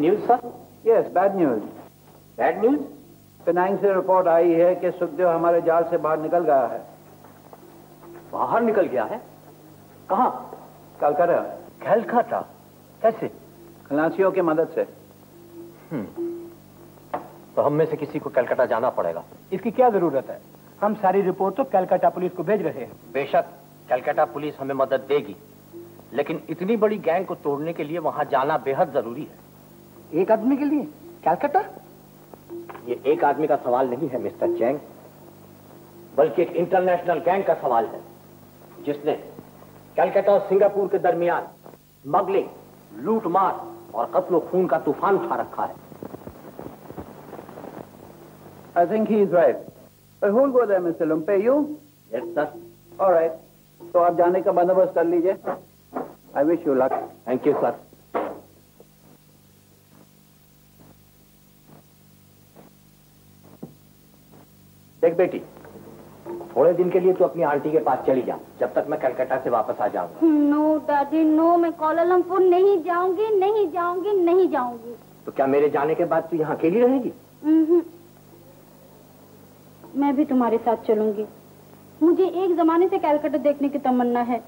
News sir yes bad news bad news Penang से report आई है कि सुखदेव हमारे जाल से बाहर निकल गया है। बाहर निकल गया है? कहा? कलकत्ता। कैलकाटा कैसे? खलासियों की मदद से। तो हम में से किसी को कलकत्ता जाना पड़ेगा। इसकी क्या ज़रूरत है? हम सारी रिपोर्ट तो कलकत्ता पुलिस को भेज रहे हैं। बेशक कलकत्ता पुलिस हमें मदद देगी। लेकिन इतनी बड़ी गैंग को तोड़ने के लिए वहाँ जाना बेहद ज़रूरी है। एक आदमी के लिए कैलकटा ये एक आदमी का सवाल नहीं है मिस्टर चैंग बल्कि एक इंटरनेशनल गैंग का सवाल है जिसने कलकत्ता और सिंगापुर के दरमियान स्मगलिंग लूटमार और कत्लो खून का तूफ़ान उठा रखा है I think he is right But who'll go there, Mr. Lumpe? You? Yes sir All right. तो आप जाने का बंदोबस्त कर लीजिए I wish you luck thank you sir देख बेटी थोड़े दिन के लिए तू अपनी आंटी के पास चली जा जब तक मैं कलकत्ता से वापस आ जाऊँगा नो डैडी नो मैं कोलालमपुर नहीं जाऊँगी नहीं जाऊँगी नहीं जाऊँगी। तो क्या मेरे जाने के बाद तू यहाँ अकेली रहेगी? मैं भी तुम्हारे साथ चलूँगी। मुझे एक जमाने से कैलकाटा देखने की तमन्ना है।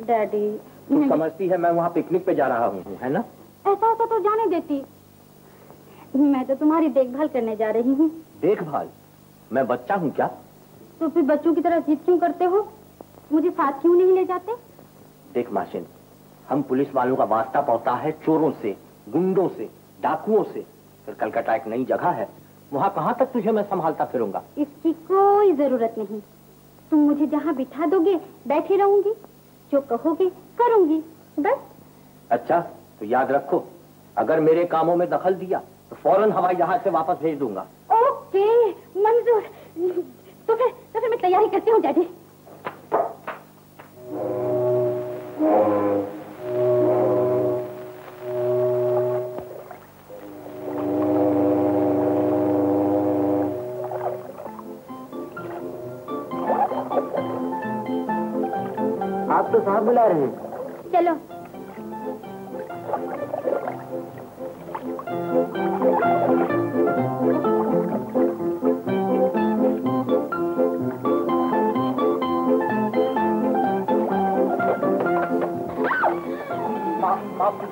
डैडी तू समझती है मैं वहाँ पिकनिक पे जा रहा हूँ है ना? ऐसा होता तो जाने देती। मैं तो तुम्हारी देखभाल करने जा रही हूँ। देखभाल? मैं बच्चा हूँ क्या? तो फिर बच्चों की तरह जिद क्यों करते हो? मुझे साथ क्यों नहीं ले जाते? देख माशिन हम पुलिस वालों का वास्ता पड़ता है चोरों से गुंडों से डाकुओं से। फिर कलकत्ता एक नई जगह है। वहाँ कहाँ तक तुझे मैं संभालता फिरूँगा? इसकी कोई ज़रूरत नहीं। तुम मुझे जहाँ बिठा दोगे बैठी रहूँगी। जो कहोगे करूँगी। बस। अच्छा तो याद रखो अगर मेरे कामों में दखल दिया तो फ़ौरन हवाई जहाज़ से वापस भेज दूँगा। ओके मंजूर। तो फिर तो फिर मैं तैयारी करती हूँ डैडी। आप तो साहब बुला रहे हैं। चलो।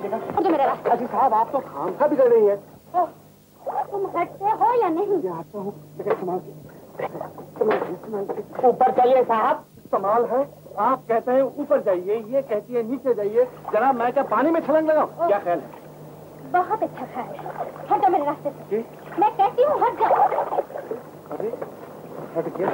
कीजिएगा तो मेरा रास्ता अजी साहब आप तो खाम खा बिगड़ रही है। तुम हटते हो या नहीं? हूँ। ऊपर चलिए साहब। संभाल है। आप कहते हैं ऊपर जाइए ये कहती है नीचे जाइए। जनाब मैं क्या पानी में छलंग लगाऊँ? क्या ख्याल है? बहुत अच्छा ख्याल है। हट जाओ मेरे रास्ते से। मैं कहती हूँ हट जाओ। अरे हट गया।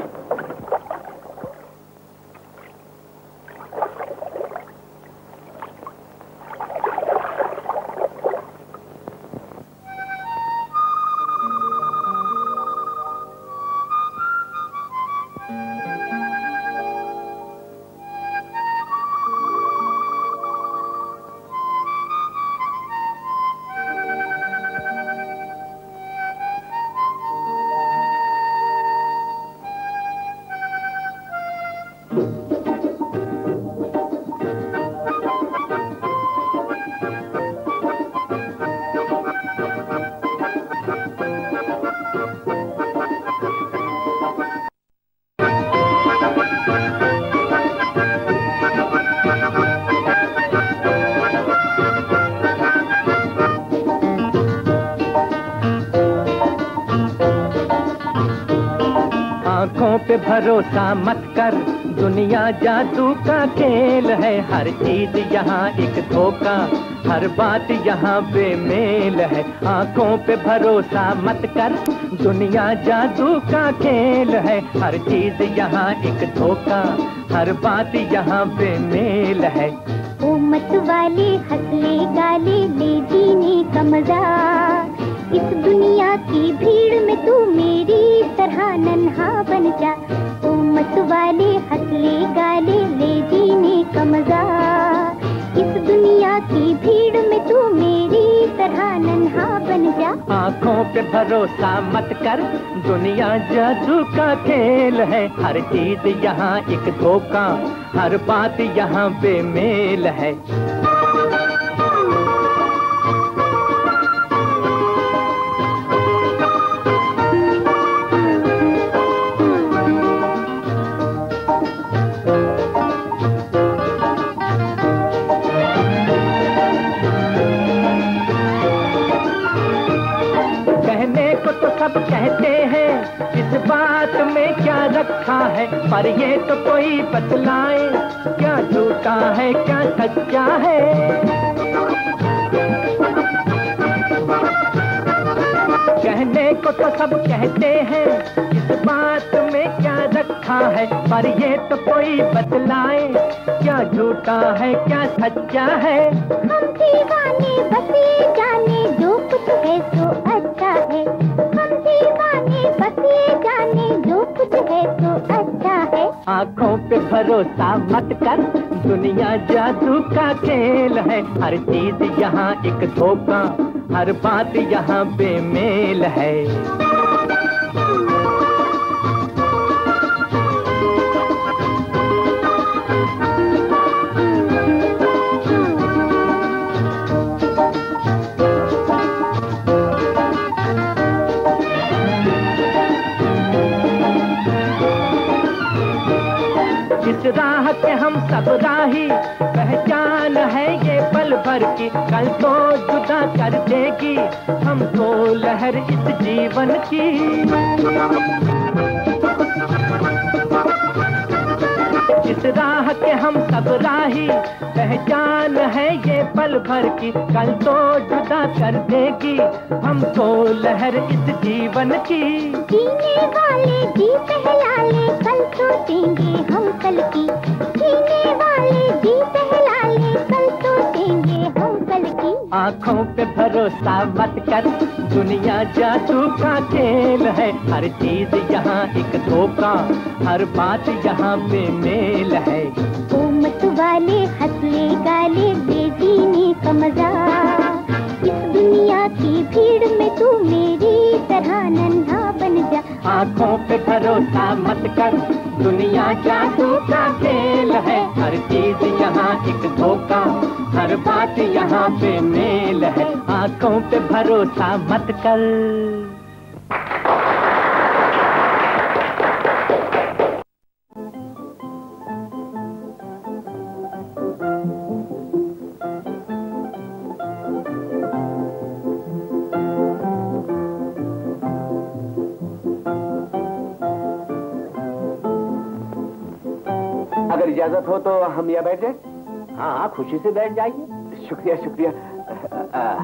भरोसा मत कर। दुनिया जादू का खेल है। हर चीज़ यहाँ एक धोखा, हर बात यहाँ बेमेल है। आँखों पे भरोसा मत कर। दुनिया जादू का खेल है। हर चीज़ यहाँ एक धोखा, हर बात यहाँ बेमेल है। ओ मत वाले हंसले गाले ले जीने का मज़ा इस दुनिया की भीड़ में तू मेरी तरह नन्हा बन जा। मत वाले हंसले गाले ले जीने का मज़ा इस दुनिया की भीड़ में तू मेरी तरह नन्हा बन जा। आँखों पे भरोसा मत कर, दुनिया जादू का खेल है। हर चीज़ यहाँ एक धोखा, हर बात यहाँ बेमेल है। रखा है, पर ये तो कोई बतलाए क्या झूठा है, क्या सच्चा है? कहने को तो सब कहते हैं, इस बात में क्या रखा है, पर ये तो कोई बतलाए क्या झूठा है, क्या सच्चा है? हम दीवाने बस जाने आँखों पे भरोसा मत कर। दुनिया जादू का खेल है। हर चीज़ यहाँ एक धोखा, हर बात यहाँ बेमेल है। जिस राह पे हम सब राही पहचान है ये पल भर की, कल तो जुदा कर देगी। हमको लहर इस जीवन की। इस राह के हम सब राही पहचान है ये पल भर की, कल तो जुदा कर देगी। हम हमको लहर इस जीवन की। जीने वाले जी पहला ले कल सोचेंगे हम कल की। जीने वाले जी पहला ले कल सोचेंगे हम कल की। आँखों पे भरोसा मत कर दुनिया जादू का खेल है। हर चीज़ यहाँ एक धोखा हर बात यहाँ पे मेल है। वाले हंसले गाले जीने का मज़ा। की भीड़ में तू मेरी तरह नन्हा बन जा। आँखों पे भरोसा मत कर, दुनिया क्या धोखा खेल है? हर चीज़ यहाँ एक धोखा, हर बात यहाँ पे मेल है। आँखों पे भरोसा मत कर। तो हम यहाँ बैठे हाँ। हाँ खुशी से बैठ जाइए। शुक्रिया शुक्रिया। आ,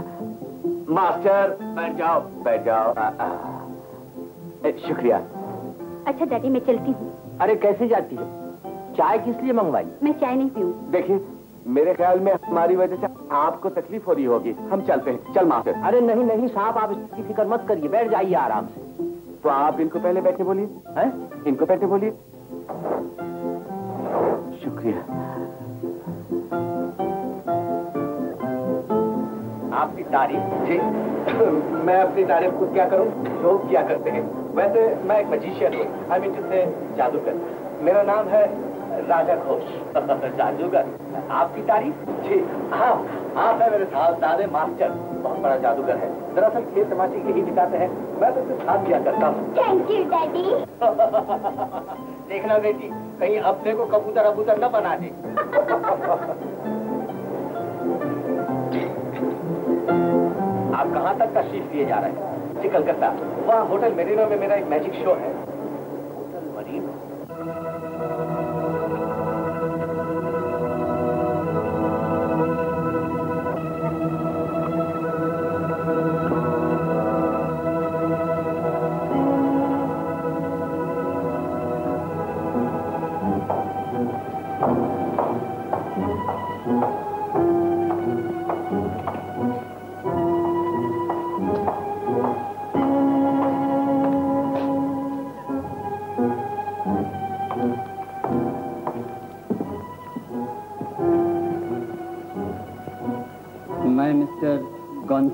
मास्टर बैठ जाओ बैठ जाओ। आ, आ, शुक्रिया। अच्छा डैडी मैं चलती हूँ। अरे कैसे जाती है? चाय किस लिए मंगवाई? मैं चाय नहीं पीऊँ। देखिए मेरे ख्याल में हमारी वजह से आपको तकलीफ़ हो रही होगी। हम चलते हैं। चल मास्टर। अरे नहीं नहीं साहब आप इसकी फ़िक्र मत करिए। बैठ जाइए आराम से। तो आप इनको पहले बैठे बोलिए। हैं? इनको बैठे बोलिए। शुक्रिया। आपकी तारीफ़। जी। मैं अपनी तारीफ़ खुद क्या करूँ? लोग क्या करते हैं? वैसे मैं एक मजिशियन हूँ। आई मीन से जादूगर। मेरा नाम है राजा घोष। जादूगर। आपकी तारीफ़? जी हाँ। आप है मेरे साथ दादे मास्टर। बहुत बड़ा जादूगर है। दरअसल खेल तमाशे यही दिखाते हैं। मैं तो सिर्फ़ साथ दिया करता हूँ। थैंक यू डैडी देखना बेटी। कहीं अपने को कबूतर अबूतर न बना दे। आप कहाँ तक तशरीफ़ लिए जा रहे हैं? जी, कलकत्ता। वहाँ होटल मेरिनो में मेरा एक मैजिक शो है।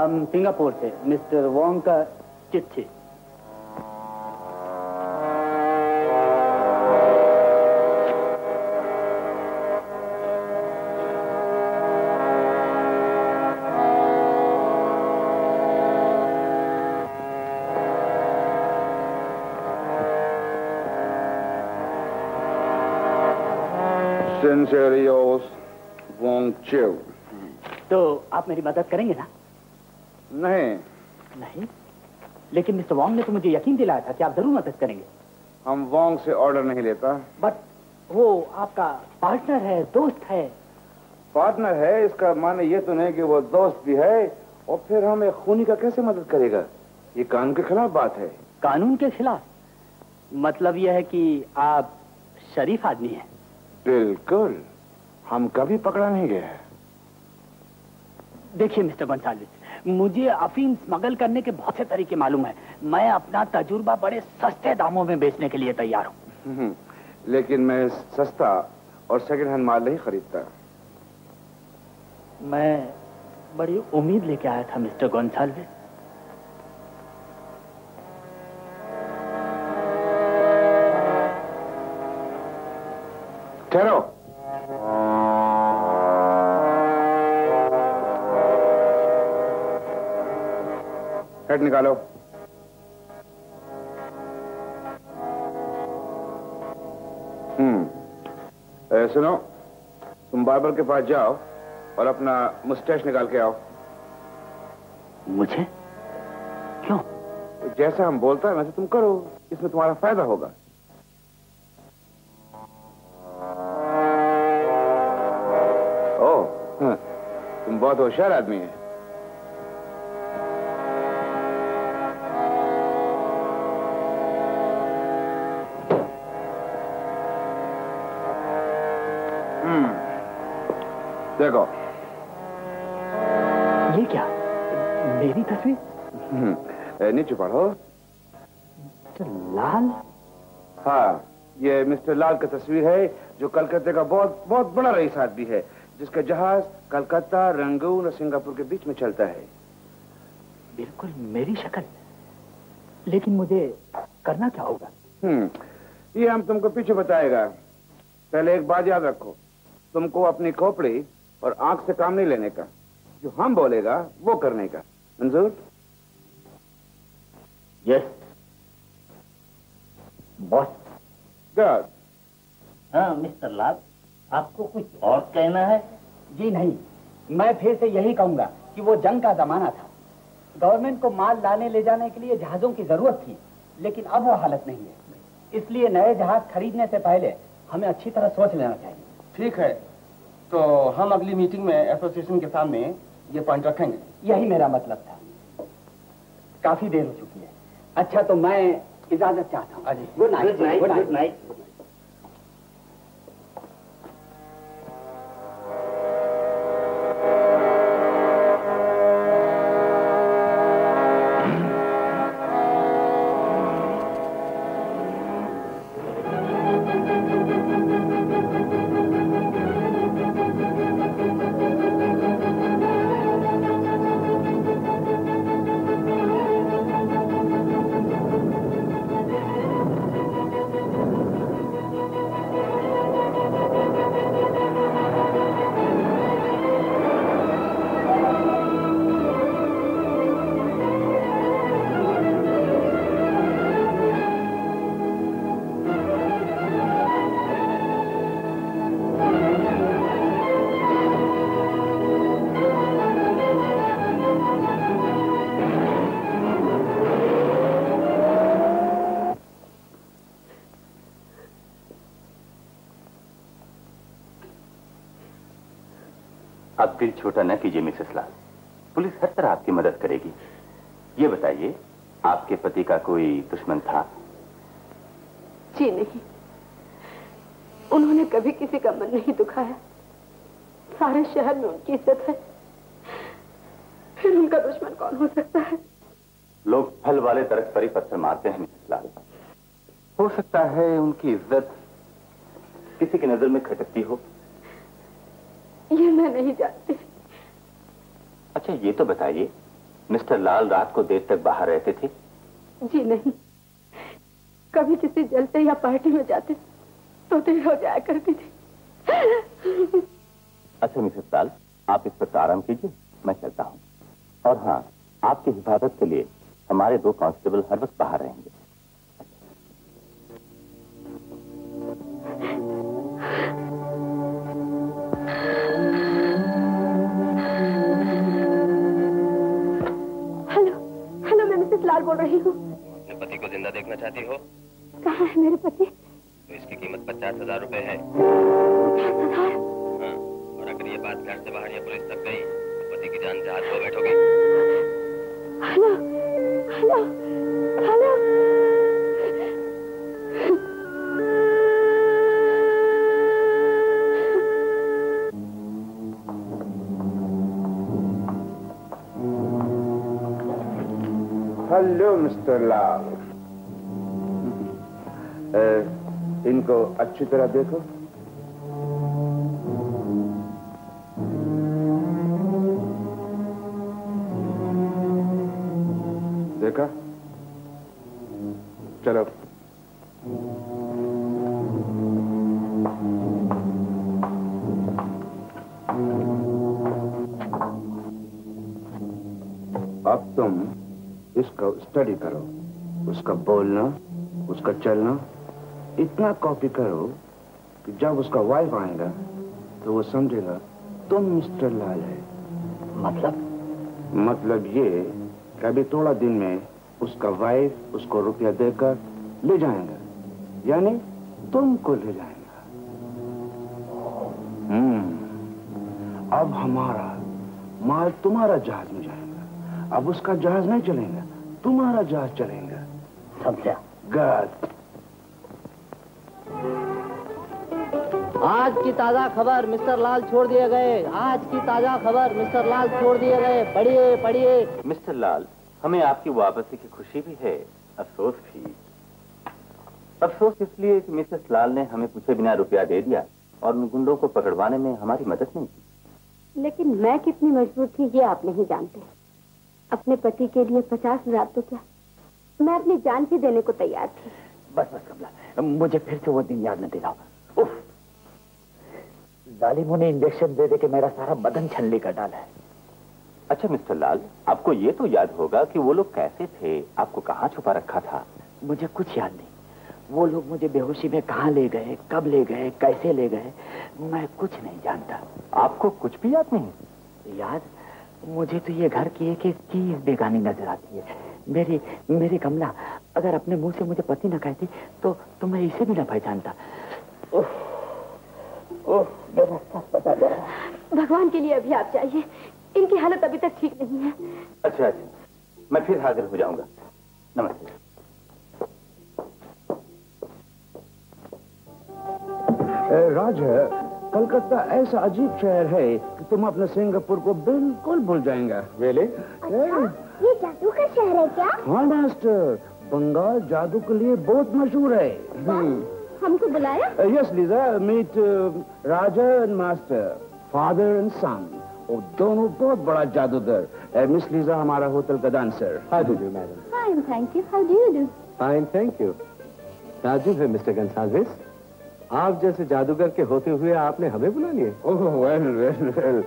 हम सिंगापुर से मिस्टर वोंग का चिट्ठी Sincerely yours, Wong Chiu. तो आप मेरी मदद करेंगे ना नहीं। नहीं? लेकिन मिस्टर वोंग ने तो मुझे यकीन दिलाया था कि आप ज़रूर मदद करेंगे। हम वोंग से ऑर्डर नहीं लेता। बट वो आपका पार्टनर है दोस्त है। पार्टनर है इसका माने ये तो नहीं कि वो दोस्त भी है। और फिर हम एक खूनी का कैसे मदद करेगा? ये कानून के खिलाफ बात है। कानून के खिलाफ? मतलब यह है कि आप शरीफ आदमी हैं। बिल्कुल। हम कभी पकड़ा नहीं गए देखिए मिस्टर गोंसाल्विस मुझे अफीम स्मगल करने के बहुत से तरीके मालूम है। मैं अपना तजुर्बा बड़े सस्ते दामों में बेचने के लिए तैयार हूँ। हम्म, लेकिन मैं सस्ता और सेकेंड हैंड माल नहीं खरीदता। मैं बड़ी उम्मीद लेके आया था मिस्टर गोंसाल्विस। ठहरो। हेड निकालो। हम्म सुनो तुम बार्बर के पास जाओ और अपना मुस्टैच निकाल के आओ। मुझे? क्यों? जैसा हम बोलता है वैसे तुम करो। इसमें तुम्हारा फ़ायदा होगा। ओ हाँ, तुम बहुत होशियार आदमी है। देखो ये क्या? मेरी तस्वीर? हम्म, नीचे पढ़ो। लाल? हाँ ये मिस्टर लाल की तस्वीर है जो कलकत्ते का बहुत बहुत बड़ा रईस आदमी है जिसका जहाज़ कलकत्ता रंगून और सिंगापुर के बीच में चलता है। बिल्कुल मेरी शक्ल। लेकिन मुझे करना क्या होगा? हम्म ये हम तुमको पीछे बताएगा। पहले एक बात याद रखो। तुमको अपनी खोपड़ी और आँख से काम नहीं लेने का। जो हम बोलेगा वो करने का। मंजूर? यस बॉस गुड हाँ मिस्टर लाल आपको कुछ और कहना है? जी नहीं मैं फिर से यही कहूँगा कि वो जंग का जमाना था। गवर्नमेंट को माल लाने ले जाने के लिए जहाजों की ज़रूरत थी लेकिन अब वो हालत नहीं है। इसलिए नए जहाज़ खरीदने से पहले हमें अच्छी तरह सोच लेना चाहिए। ठीक है तो हम अगली मीटिंग में एसोसिएशन के सामने ये पॉइंट रखेंगे। यही मेरा मतलब था। काफ़ी देर हो चुकी है। अच्छा तो मैं इजाज़त चाहता हूँ। अजी। गुड नाइट गुड नाइट आप दिल छोटा न कीजिए मिसेस लाल। पुलिस हर तरह आपकी मदद करेगी। ये बताइए आपके पति का कोई दुश्मन था? जी नहीं। उन्होंने कभी किसी का मन नहीं दुखाया। सारे शहर में उनकी इज़्ज़त है। फिर उनका दुश्मन कौन हो सकता है? लोग फल वाले दरख्त पर ही पत्थर मारते हैं मिसेस लाल। हो सकता है उनकी इज़्ज़त किसी की नज़र में खटकती हो। ये मैं नहीं जानती। अच्छा ये तो बताइए मिस्टर लाल रात को देर तक बाहर रहते थे? जी नहीं। कभी किसी जलते या पार्टी में जाते तो देर हो जाया करती थी। अच्छा मिसेस लाल आप इस पर आराम कीजिए मैं चलता हूँ। और हाँ आपकी हिफाजत के लिए हमारे दो कांस्टेबल हर वक्त बाहर रहेंगे। बोल रही हूँ। अपने पति को ज़िंदा देखना चाहती हो? कहाँ है मेरे पति? तो इसकी कीमत पचास हज़ार रूपए है। हाँ, और अगर ये बात घर से बाहर या पुलिस तक गई तो पति की जान जहाज़ को बैठोगे। Hello hello hello. Hello mister Lal. इनको अच्छी तरह देखो। स्टडी करो। उसका बोलना उसका चलना इतना कॉपी करो कि जब उसका वाइफ आएगा तो वो समझेगा तुम मिस्टर लाल है। मतलब? मतलब ये कि अभी थोड़ा दिन में उसका वाइफ उसको रुपया देकर ले जाएगा। यानी तुमको ले जाएगा। हम्म। अब हमारा माल तुम्हारा जहाज़ में जाएगा। अब उसका जहाज़ नहीं चलेगा। तुम्हारा जहाज़ चलेगा। समझा गद। आज की ताज़ा खबर मिस्टर लाल छोड़ दिए गए। आज की ताज़ा खबर मिस्टर लाल छोड़ दिए गए। पढ़िए पढ़िए। मिस्टर लाल हमें आपकी वापसी की खुशी भी है अफसोस भी। अफसोस इसलिए कि मिसेस लाल ने हमें पूछे बिना रुपया दे दिया और उन गुंडों को पकड़वाने में हमारी मदद नहीं की। लेकिन मैं कितनी मजबूर थी ये आप नहीं जानते। अपने पति के लिए पचास हज़ार तो क्या? मैं अपनी जान भी देने को तैयार थी। बस बस कमला मुझे फिर से वो दिन याद न दिलाओ। जालिमों ने इंजेक्शन दे दे के मेरा सारा बदन छल्ली कर डाला है। अच्छा मिस्टर लाल आपको ये तो याद होगा कि वो लोग कैसे थे आपको कहाँ छुपा रखा था? मुझे कुछ याद नहीं। वो लोग मुझे बेहोशी में कहाँ ले गए कब ले गए कैसे ले गए मैं कुछ नहीं जानता। आपको कुछ भी याद नहीं? याद? मुझे तो ये घर की एक एक चीज़ बेगानी नज़र आती है। मेरी मेरी कमला अगर अपने मुँह से मुझे पति न कहती तो तो मैं इसे भी ना पहचानता। भगवान के लिए अभी आप जाइए। इनकी हालत अभी तक ठीक नहीं है। अच्छा अच्छा। मैं फिर हाजिर हो जाऊँगा। नमस्ते। राजा कलकत्ता ऐसा अजीब शहर है तुम अपने सिंगापुर को बिल्कुल भूल जाएँगे। वेले ये जादू का शहर है क्या? हाँ मास्टर बंगाल जादू के लिए बहुत मशहूर है। हमको बुलाया? Yes Lisa meet Raja and master father and son वो दोनों बहुत बड़ा जादूगर। मिस लीजा हमारा होटल का dancer How do you do, madam? Fine thank you how do you do Fine, thank you. ताजुब है मिस्टर गंसाल्विस आप जैसे जादूगर के होते हुए आपने हमें बुला लिया oh well well well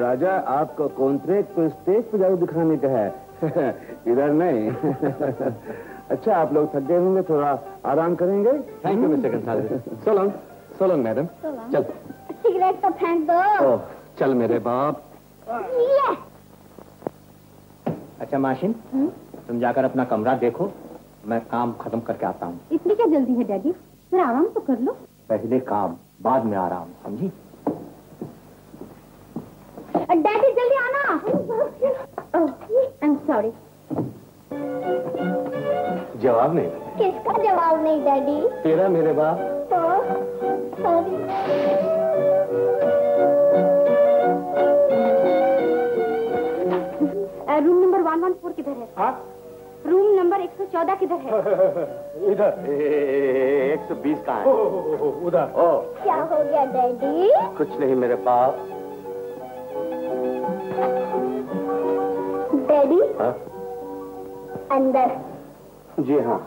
Raja आपको कॉन्ट्रैक्ट तो स्टेज पे जादू दिखाने का है। इधर नहीं। अच्छा आप लोग थक गए होंगे थोड़ा आराम करेंगे? Thank you mister Gonsalves so long so long madam चल। सिगरेट तो फेंक दो। ओह चल मेरे बाप। अच्छा माशिन तुम जाकर अपना कमरा देखो। मैं काम खत्म करके आता हूँ। इतनी क्या जल्दी है डैडी? फिर आराम तो कर लो। पहले काम बाद में आराम समझी? डैडी जल्दी आना। सॉरी जवाब नहीं। किसका जवाब नहीं डैडी? तेरा मेरे बाप। Sorry room number one one four किधर है? हाँ? रूम नंबर एक सौ चौदह किधर है? इधर। एक सौ बीस कहाँ है? उधर। ओ। क्या हो गया डैडी? कुछ नहीं मेरे पास डैडी? हाँ? अंदर। जी हाँ।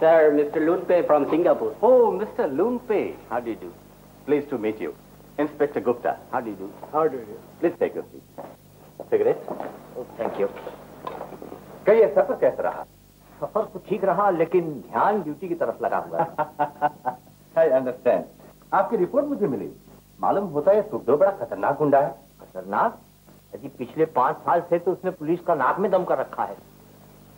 Sir, Mr. Lunpe from Singapore. Oh, Mr. Lumpe. How do you do? Pleased to meet you. Inspector Gupta. How do you do? How do you? Please take your seat. Cigarette? Thank you कहिए सफ़र कैसा रहा सफ़र तो ठीक रहा लेकिन ध्यान duty की तरफ़ लगा हुआ आई अंडरस्टैंड आपकी रिपोर्ट मुझे मिली मालूम होता है सुखदेव बड़ा खतरनाक गुंडा है खतरनाक यदि पिछले पाँच साल से तो उसने पुलिस का नाक में दम कर रखा है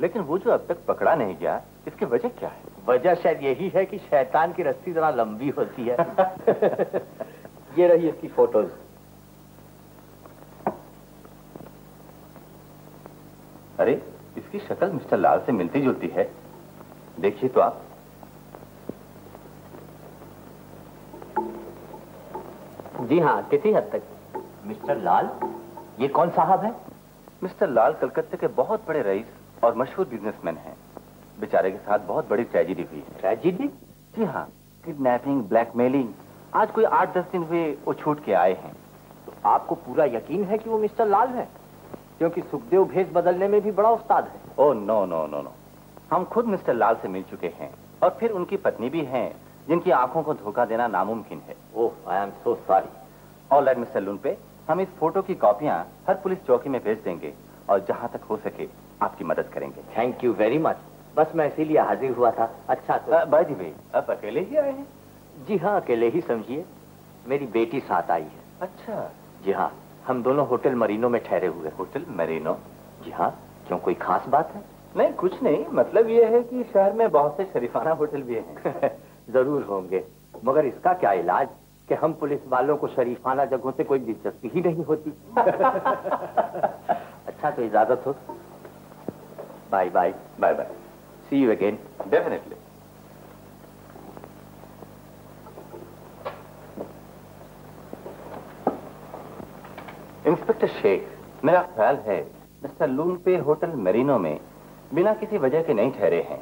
लेकिन वो जो अब तक पकड़ा नहीं गया इसकी वजह क्या है? वजह शायद यही है कि शैतान की रस्सी जरा लंबी होती है। ये रही इसकी फ़ोटोज़। अरे इसकी शक्ल मिस्टर लाल से मिलती जुलती है। देखिए तो आप। जी हाँ किसी हद तक? मिस्टर लाल ये कौन साहब है? मिस्टर लाल कलकत्ते के बहुत बड़े रईस और मशहूर बिजनेसमैन हैं। बेचारे के साथ बहुत बड़ी ट्रेजिडी हुई ट्रेजिडी जी हाँ किडनैपिंग ब्लैकमेलिंग आज कोई आठ दस दिन हुए वो छूट के आए हैं। तो आपको पूरा यकीन है कि वो मिस्टर लाल है? क्योंकि सुखदेव भेष बदलने में भी बड़ा उस्ताद है। Oh no no no no हम खुद मिस्टर लाल से मिल चुके हैं और फिर उनकी पत्नी भी हैं जिनकी आँखों को धोखा देना नामुमकिन है। ओह I am so sorry all right mister Lumpe हम इस फ़ोटो की कॉपियाँ हर पुलिस चौकी में भेज देंगे और जहाँ तक हो सके आपकी मदद करेंगे। थैंक यू वेरी मच बस मैं इसीलिए हाजिर हुआ था। अच्छा तो दी वे आप अकेले ही आए हैं? जी हाँ अकेले ही समझिए। मेरी बेटी साथ आई है। अच्छा। जी हाँ हम दोनों होटल मरीनो में ठहरे हुए होटल मरीनो? जी हाँ क्यों कोई खास बात है? नहीं कुछ नहीं मतलब ये है कि शहर में बहुत से शरीफाना होटल भी हैं। ज़रूर होंगे मगर इसका क्या इलाज? कि हम पुलिस वालों को शरीफाना जगहों से कोई दिलचस्पी ही नहीं होती। अच्छा तो इजाज़त हो। Bye bye. Bye bye. See you again definitely inspector Sheikh मेरा ख्याल है मिस्टर लून पे होटल मेरिनो में बिना किसी वजह के नहीं ठहरे हैं।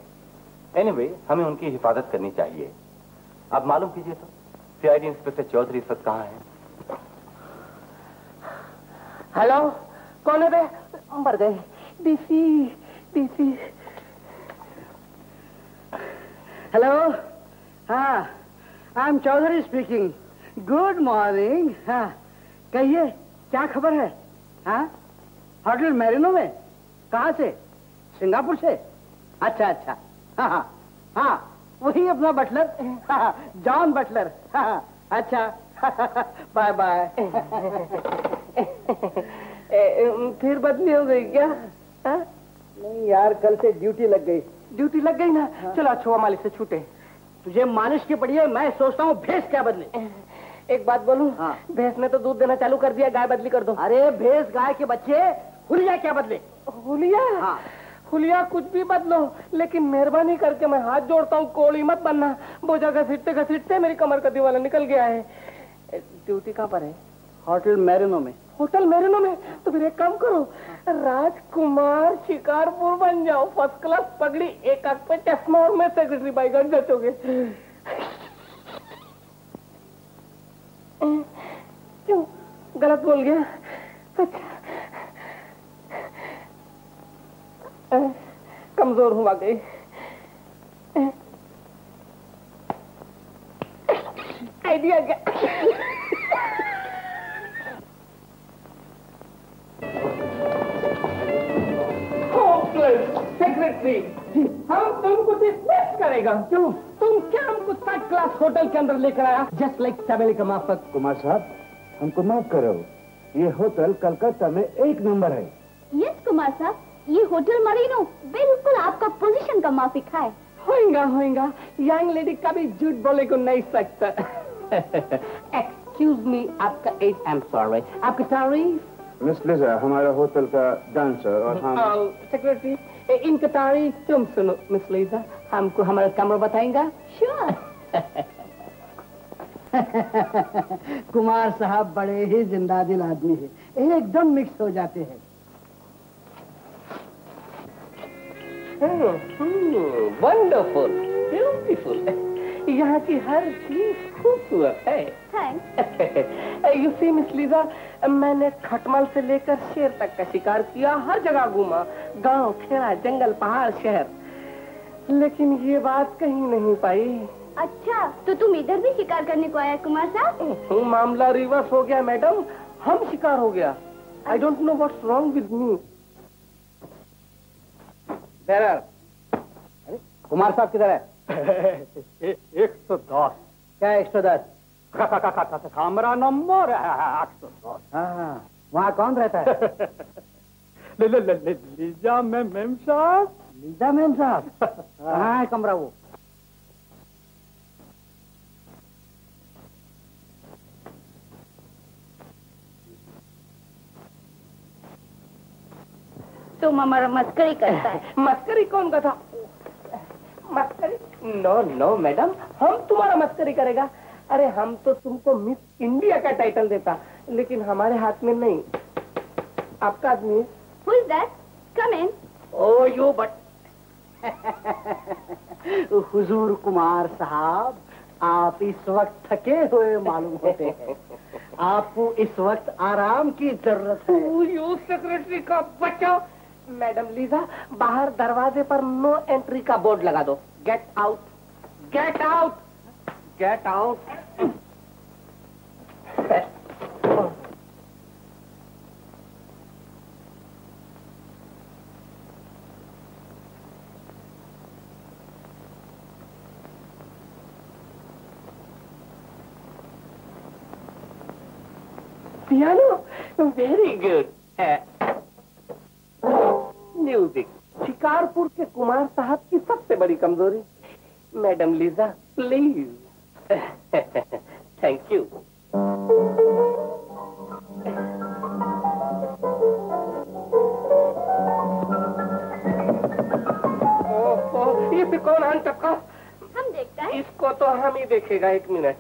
एनीवे हमें उनकी हिफाजत करनी चाहिए। आप मालूम कीजिए तो सीआईडी इंस्पेक्टर चौधरी इस वक्त कहाँ है? हेलो कौन है बे? मर गए। डीसी डीसी हेलो हाँ I am Chaudhary speaking good morning हाँ कहिए क्या खबर है? हाँ होटल मैरिनो में? कहाँ से? सिंगापुर से? अच्छा अच्छा। हाँ हाँ हाँ वही अपना बटलर हाँ, जॉन बटलर हाँ, अच्छा। बाय बाय फिर बदली हो गई क्या? हाँ? नहीं यार कल से ड्यूटी लग गई। ड्यूटी लग गई ना चलो अच्छुआ मालिक से छूटे। तुझे मालिश की पड़ी है मैं सोचता हूँ भैंस क्या बदले। एक बात बोलूँ? हाँ। भैंस ने तो दूध देना चालू कर दिया गाय बदली कर दो। अरे भैंस गाय के बच्चे हुलिया क्या बदले? हुलिया? हाँ। हुलिया कुछ भी बदलो लेकिन मेहरबानी करके मैं हाथ जोड़ता हूँ कोड़ी मत बनना। बोझा घसीटते घसीटते मेरी कमर का दीवाला निकल गया है। ड्यूटी कहाँ पर है? होटल मैरिनो में। होटल मैरिनो में तो फिर एक काम करो। राजकुमार शिकारपुर बन जाओ। फ़र्स्ट क्लास पगड़ी, एक आँख पे चश्मा और मैं सेक्रेटरी बाई बाईगढ़ जचोगे। क्यों? गलत बोल गया। अच्छा कमज़ोर हुआ गई आइडिया गया सेक्रेटरी हम तुमको डिसमिस करेगा। क्यों? तुम क्या हमको थर्ड क्लास होटल के अंदर लेकर आया? जस्ट लाइक चमेली का माफक। कुमार साहब हमको माफ़ करो। ये होटल कलकत्ता में एक नंबर है। यस कुमार साहब ये होटल मरीनो बिल्कुल आपका पोजीशन का माफिक है। होएगा होएगा। यंग लेडी कभी झूठ बोले को नहीं सकता। एक्सक्यूज मी आपका एज आई एम सॉरी आपकी तारीफ़ मिस लिजा हमारा होटल का डांसर और हम सेक्रेटरी इनका तारीफ़ तुम सुनो मिस लीजा हमको हमारा कमरा बताएँगा श्योर कुमार साहब बड़े ही ज़िंदा दिल आदमी है एकदम मिक्स हो जाते हैं वंडरफुल ब्यूटीफुल यहाँ की हर चीज़ खूबसूरत है thanks you see miss Lisa मैंने खटमल से लेकर शेर तक का शिकार किया हर जगह घूमा गाँव खेड़ा जंगल पहाड़ शहर। लेकिन ये बात कहीं नहीं पाई। अच्छा तो तुम इधर भी शिकार करने को आया कुमार साहब? मामला रिवर्स हो गया मैडम। हम शिकार हो गया। I don't know what's wrong with me Kumar sahab किधर है? एक सौ दस। क्या एक सौ दस? कमरा नंबर है आठ सौ दस हाँ वहाँ कौन रहता है? ले ले ले ले लीजा मैं मेम साहब। लीजा मैम साहब? कहाँ है कमरा वो? तुम हमारा मस्करी करता है। मस्करी कौन का था मस्करी? नो नो मैडम हम तुम्हारा मस्करी करेगा। अरे हम तो तुमको मिस इंडिया का टाइटल देता लेकिन हमारे हाथ में नहीं। आपका आदमी। है is that come in oh you but हुजूर कुमार साहब आप इस वक्त थके हुए मालूम होते हैं। आपको इस वक्त आराम की ज़रूरत है। यू सेक्रेटरी का बच्चा? मैडम लीजा बाहर दरवाजे पर नो एंट्री का बोर्ड लगा दो। Get out get out get out piano very good music Shikarpur के कुमार साहब की सबसे बड़ी कमज़ोरी madam Lisa please thank you ओहो, ये फिर कौन आन टपका हम देखते हैं इसको तो हम ही देखेगा एक मिनट।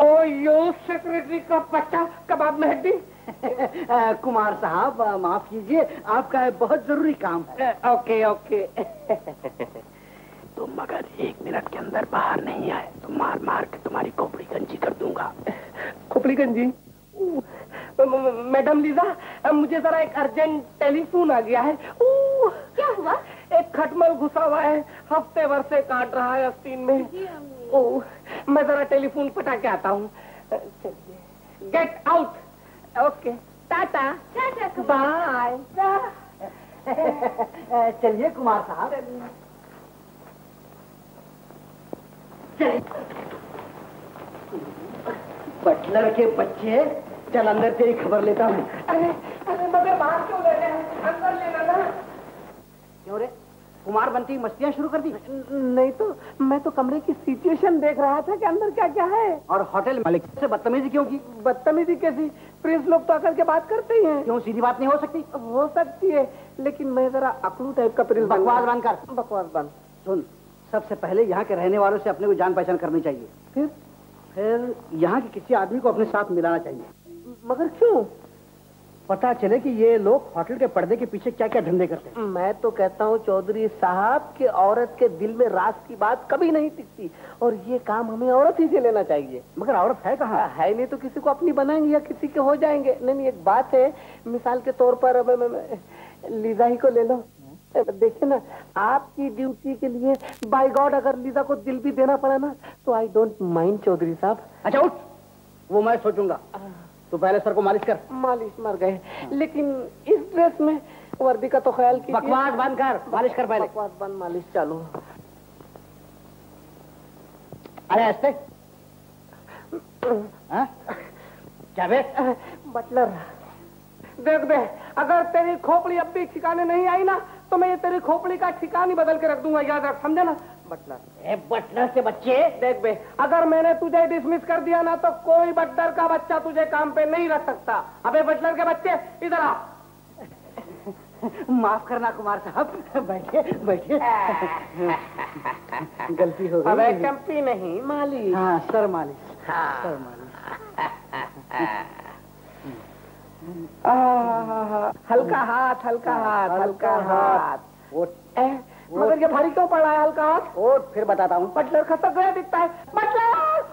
ओ यो सेक्रेटरी का पट्टा कबाब में हड्डी अ, कुमार साहब माफ़ कीजिए आपका बहुत ज़रूरी काम है। Okay okay. तुम मगर एक मिनट के अंदर बाहर नहीं आए तो मार मार के तुम्हारी खोपड़ी गंजी कर दूँगा। खोपड़ी गंजी? मैडम लीजा मुझे जरा एक अर्जेंट टेलीफोन आ गया है। क्या हुआ? एक खटमल घुसा हुआ है हफ़्ते भर से काट रहा है अस्तीन में। ओ, मैं जरा टेलीफोन पटा के आता हूँ। चलिए। Get out okay. Tata. Bye. चलिए कुमार साहब। बटलर के बच्चे चल अंदर तेरी खबर लेता हूँ। अरे अरे मगर बाहर क्यों ले रहे हैं? अंदर लेना ना। क्यों रे? कुमार बनती मस्तियाँ शुरू कर दी? नहीं तो मैं तो कमरे की सिचुएशन देख रहा था कि अंदर क्या क्या है। और होटल मालिक से बदतमीजी क्यों की? बदतमीजी कैसी? प्रिंस लोग तो आकर के बात करते ही हैं। क्यों सीधी बात नहीं हो सकती? हो सकती है लेकिन मैं जरा अकड़ू टाइप का प्रिंस बकवास गया। बंद कर। बकवास बंद। सुन सबसे पहले यहाँ के रहने वालों से अपने को जान पहचान करनी चाहिए। फिर? फिर यहाँ के किसी आदमी को अपने साथ मिलाना चाहिए। मगर क्यों? पता चले कि ये लोग होटल के पर्दे के पीछे क्या क्या धंधे करते हैं। मैं तो कहता हूँ चौधरी साहब कि औरत के दिल में राज की बात कभी नहीं टिकती। और ये काम हमें औरत ही से लेना चाहिए। मगर औरत है कहाँ? है नहीं तो किसी को अपनी बनाएँगे या किसी के हो जाएँगे। नहीं नहीं एक बात है मिसाल के तौर पर अब मैं- मैं- लीजा ही को ले लो। देखिए ना आपकी ड्यूटी के लिए बाय गॉड अगर लीजा को दिल भी देना पड़ा ना तो आई डोंट माइंड चौधरी साहब। अच्छा उठ। वो मैं सोचूँगा। तू पहले सर को मालिश कर। मालिश मर गए। लेकिन इस ड्रेस में वर्दी का तो ख्याल कीजिए। बकवास बंद कर मालिश कर पहले। बकवास बंद मालिश चालू। अरे हँसते हाँ? क्या बे बटलर देख दे अगर तेरी खोपड़ी अब भी ठिकाने नहीं आई ना तो मैं ये तेरी खोपड़ी का ठिकानी बदल के रख दूँगा याद रख समझे ना? बटलर। ए बटलर के बच्चे? देख बे अगर मैंने तुझे डिसमिस कर दिया ना तो कोई बटलर का बच्चा तुझे काम पे नहीं रख सकता। अबे बटलर के बच्चे इधर आ। माफ़ करना कुमार साहब। बैठिए बैठिए। गलती हो अबे गई कंपी नहीं माली हाँ सर मालिक सर मालिक आहा, हल्का हाथ हल्का हाथ हल्का हाथ। ए, मगर ये भारी क्यों पड़ रहा है हल्का? हाथ वोट फिर बताता हूँ। बटलर खसक गया दिखता है। बटलर!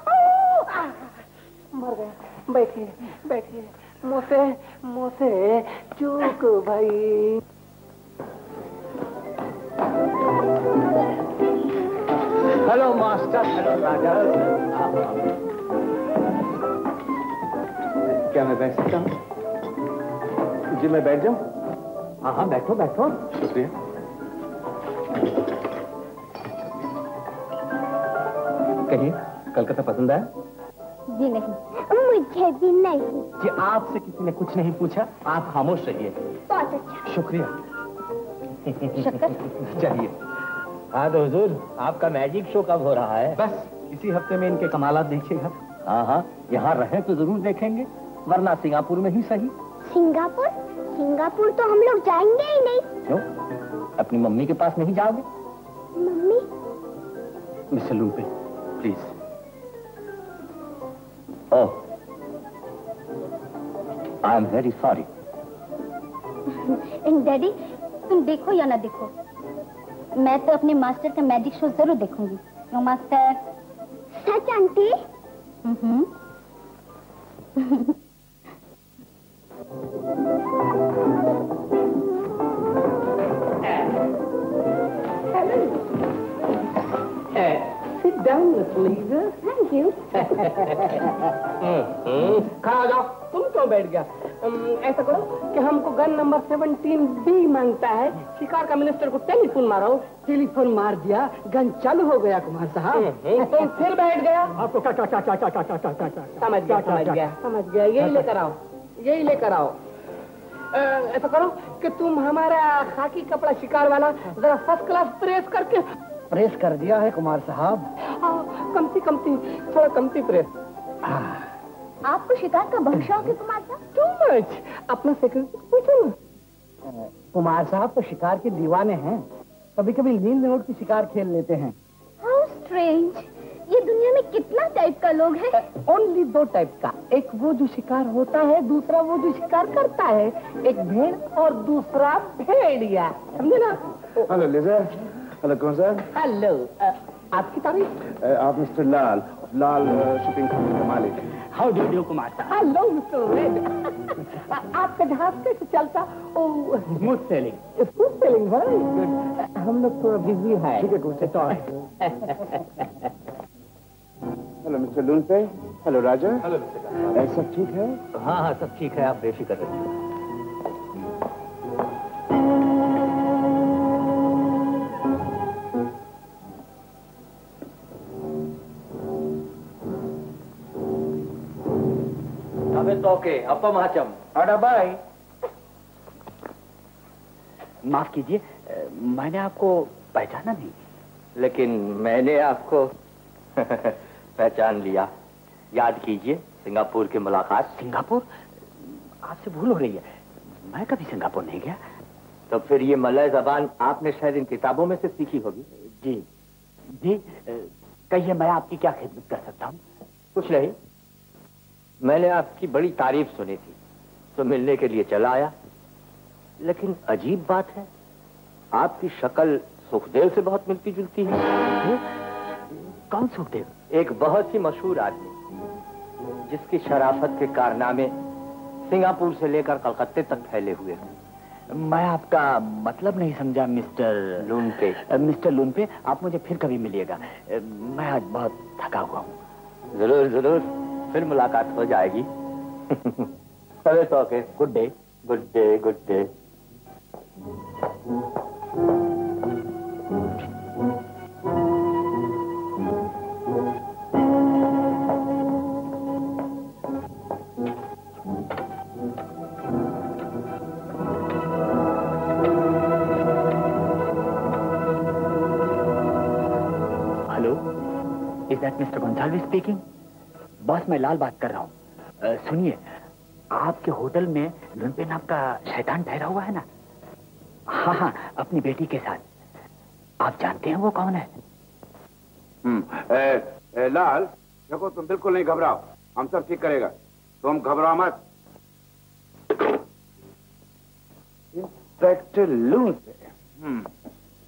मर गया। बैठिए बैठिए। मोसे मोसे चूक भाई। हेलो मास्टर हेलो राजा क्या मैं बैठ सकता हूँ? जी मैं बैठ जाऊँ? हाँ हाँ बैठो बैठो। शुक्रिया। कहिए कलकत्ता पसंद आया? जी नहीं मुझे भी नहीं। जी आपसे किसी ने कुछ नहीं पूछा आप खामोश रहिए। बहुत अच्छा। शुक्रिया। चलिए। हाँ तो हुजूर आपका मैजिक शो कब हो रहा है? बस इसी हफ़्ते में इनके कमालात देखिएगा। हाँ हाँ यहाँ रहे तो ज़रूर देखेंगे वरना सिंगापुर में ही सही। सिंगापुर? सिंगापुर तो हम लोग जाएँगे ही नहीं। क्यों? अपनी मम्मी के पास नहीं जाओगे? Mummy? Mister Lupe please oh I am very sorry daddy तुम देखो या ना देखो? मैं तो अपने मास्टर का मैजिक शो ज़रूर देखूँगी। क्यों मास्टर सच aunty? Hmm Sit down, Miss Lisa. Thank you. जाओ तुम क्यों बैठ गया ऐसा करो कि हमको गन नंबर सेवनटीन बी माँगता है शिकार का मिनिस्टर को टेलीफोन मारो टेलीफोन मार दिया गन चालू हो गया कुमार साहब तो फिर बैठ गया आपको समझ गया समझ गया यही लेकर आओ यही लेकर आओ ऐसा करो कि तुम हमारा खाकी कपड़ा शिकार वाला जरा फ़र्स्ट क्लास प्रेस करके प्रेस कर दिया है कुमार साहब। हाँ, कमती कमती थोड़ा कमती प्रेस आपको शिकार का बहुत शौक है कुमार साहब। टू मच अपना सेक्रेटरी पूछो ना। कुमार साहब तो शिकार के दीवाने हैं। कभी कभी नींद में उठ के शिकार खेल लेते हैं। हाउ स्ट्रेंज ये दुनिया में कितना टाइप का लोग है? ओनली दो टाइप का। एक वो जो शिकार होता है दूसरा वो जो शिकार करता है। एक भेड़ और दूसरा भेड़िया। समझे ना? हेलो लिजा हेलो कौन साहब हेलो आपकी तारीफ़? आप mister Lal. Lal shopping company का मालिक। How do do Kumar? Hello mister red आपका जहाज़ कैसे चलता? ओ smooth sailing school sailing very good हम लोग थोड़ा बिज़ी है। ठीक है तो hello mister Lumpe hello Raja hello mister सब ठीक है? हाँ हाँ सब ठीक है. आप बेफिक्र रहिए। अबे तो के महाचम अड़ा माफ़ कीजिए मैंने आपको पहचाना नहीं। लेकिन मैंने आपको पहचान लिया। याद कीजिए सिंगापुर की मुलाकात। सिंगापुर? आपसे भूल हो रही है। मैं कभी सिंगापुर नहीं गया। तो फिर ये मलय जबान आपने शायद इन किताबों में से सीखी होगी। जी। जी कहिए मैं आपकी क्या खिदमत कर सकता हूँ? कुछ नहीं। मैंने आपकी बड़ी तारीफ़ सुनी थी तो मिलने के लिए चला आया। लेकिन अजीब बात है आपकी शक्ल सुखदेव से बहुत मिलती जुलती है कौन सुखदेव? एक बहुत ही मशहूर आदमी जिसकी शराफत के कारनामे सिंगापुर से लेकर कलकत्ते तक फैले हुए हैं। मैं आपका मतलब नहीं समझा मिस्टर लूनके अ, मिस्टर लुनपे आप मुझे फिर कभी मिलिएगा। मैं आज बहुत थका हुआ हूँ। ज़रूर ज़रूर। फिर मुलाकात हो जाएगी। तो good day. Good day good day. That mister Gonsalves speaking boss मैं लाल बात कर रहा हूँ। सुनिए आपके होटल में लुनपे नाम का शैतान ठहरा हुआ है ना? हाँ हाँ अपनी बेटी के साथ। आप जानते हैं वो कौन है? हम्म, ए, ए, लाल देखो तुम बिल्कुल नहीं घबराओ। हम सब ठीक करेगा। तुम घबराओ मत। इंस्पेक्टर लून हम्म।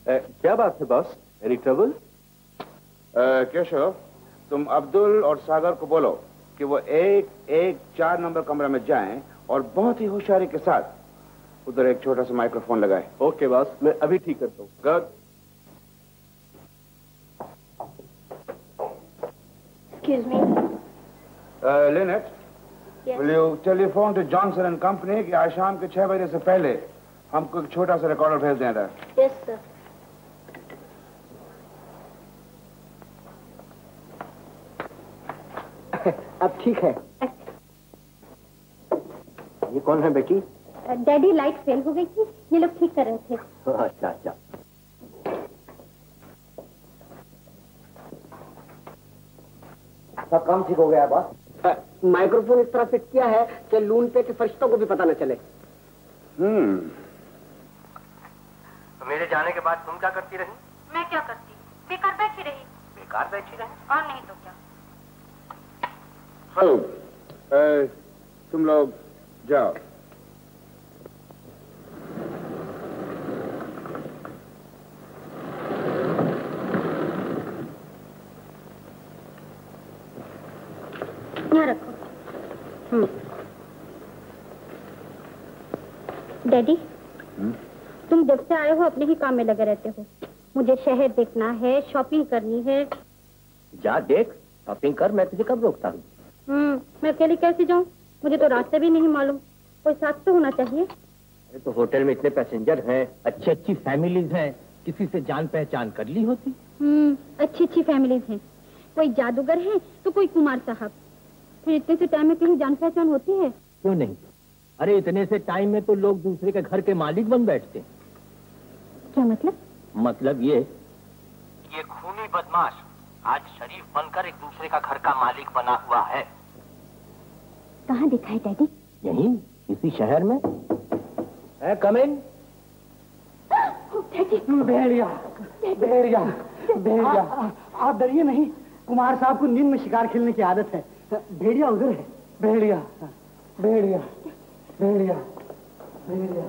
क्या बात है बॉस? एनी ट्रबल केशव तुम अब्दुल और सागर को बोलो कि वो एक एक चार नंबर कमरे में जाएँ और बहुत ही होशियारी के साथ उधर एक छोटा सा माइक्रोफोन लगाए। ओके बॉस मैं अभी ठीक करता हूँ। Good excuse me Lynette will you telephone to Johnson and company कि आज शाम के छह बजे से पहले हमको एक छोटा सा रिकॉर्डर भेज देना यस सर अब ठीक है। ये कौन है बेटी? डैडी लाइट फेल हो गई थी। ये लोग ठीक कर रहे थे। अच्छा अच्छा। सब काम ठीक हो गया बॉस माइक्रोफोन इस तरह फिट किया है कि लून पे के फरिश्तों को भी पता न चले। हम्म। तो मेरे जाने के बाद तुम क्या करती रही? मैं क्या करती? बेकार बैठी रही। बेकार बैठी रही? और नहीं तो क्या? हेलो ए, तुम लोग जाओ। रखो। डैडी तुम जब से आए हो अपने ही काम में लगे रहते हो। मुझे शहर देखना है शॉपिंग करनी है। जा देख शॉपिंग कर मैं तुझे कब रोकता हूँ? हम्म मैं अकेले कैसे जाऊँ? मुझे तो रास्ते भी नहीं मालूम। कोई साथ तो होना चाहिए। अरे तो होटल में इतने पैसेंजर हैं अच्छी अच्छी फैमिलीज़ हैं किसी से जान पहचान कर ली होती? हम्म अच्छी अच्छी फैमिलीज़ हैं। कोई जादूगर है तो कोई कुमार साहब। फिर इतने से टाइम में कहीं जान पहचान होती है? क्यों नहीं? अरे इतने से टाइम में तो लोग दूसरे के घर के मालिक बन बैठते क्या मतलब? मतलब ये? ये खूनी बदमाश। आज शरीफ बनकर एक दूसरे का घर का मालिक बना हुआ है। कहाँ दिखा है डैडी यहीं इसी शहर में। कम इन। भेड़िया भेड़िया भेड़िया आप डरिए नहीं कुमार साहब को नींद में शिकार खेलने की आदत है। भेड़िया उधर है। भेड़िया भेड़िया भेड़िया भेड़िया।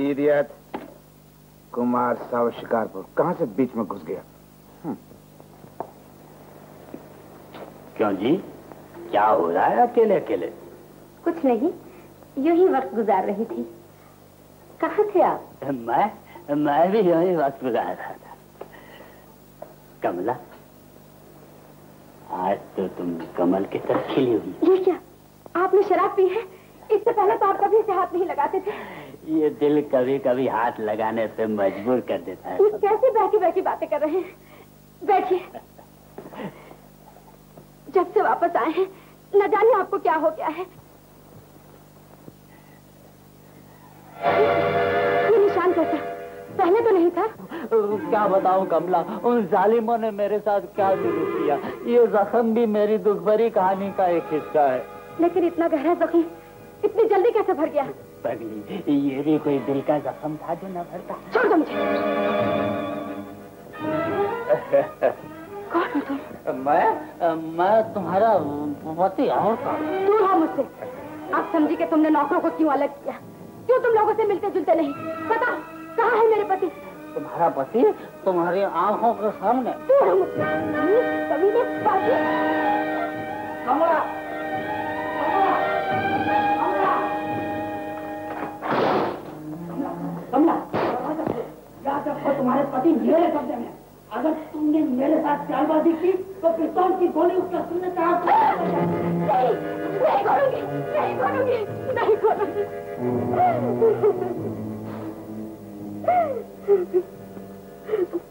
इडियट कुमार साहब शिकारपुर कहाँ से बीच में घुस गया? क्यों जी? क्या हो रहा है अकेले अकेले? कुछ नहीं यूँ ही वक्त गुजार रही थी। कहाँ थे आप? मैं मैं भी यही वक्त गुजार रहा था। कमला आज तो तुम कमल की तरफ़ खिली हुई ये क्या? आपने शराब पी है? इससे पहले तो आप कभी इसे हाथ नहीं लगाते थे। ये दिल कभी कभी हाथ लगाने पे मजबूर कर देता है। ये कैसे बैठी बैठी बातें कर रहे हैं? बैठिए। जब से वापस आए हैं। न जाने आपको क्या हो गया है। ये निशान कैसा? पहले तो नहीं था। क्या बताऊँ कमला उन जालिमों ने मेरे साथ क्या जुलूस किया? ये जख्म भी मेरी दुख भरी कहानी का एक हिस्सा है। लेकिन इतना गहरा जख्म इतनी जल्दी कैसे भर गया? पगली ये भी कोई दिल का जख्म था जो न भरता? छोड़ दो मुझे। कौन हो तुम? मैं मैं तुम्हारा पति और दूर हो मुझसे आप समझी कि तुमने नौकरों को क्यों अलग किया क्यों तुम लोगों से मिलते जुलते नहीं बताओ कहाँ है मेरे पति तुम्हारा पति तुम्हारी आँखों के सामने दूर हो मुझसे कभी ने बाकी कमला तुम्हारे पति मेरे कब्जे में अगर तुमने मेरे साथ चालबाजी की तो पिस्तौल की गोली उसका सुनने का नहीं नहीं नहीं नहीं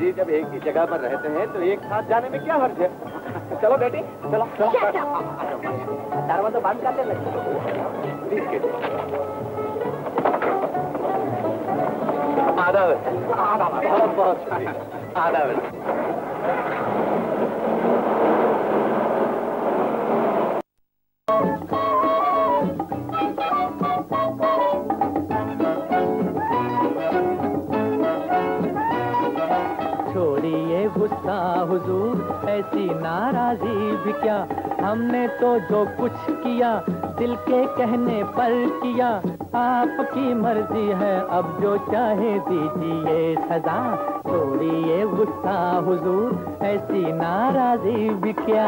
अजी जब एक ही जगह पर रहते हैं तो एक साथ जाने में क्या हर्ज है? चलो बेटी चलो। चलो. दरवाज़ा बंद कर देना। आधा आधा बहुत बहुत आधा आधा हमने तो जो कुछ किया, दिल के कहने पर किया। आपकी मर्ज़ी है, अब जो चाहे दीजिए सजा। छोड़िए गुस्सा हुजूर, ऐसी नाराजी भी क्या?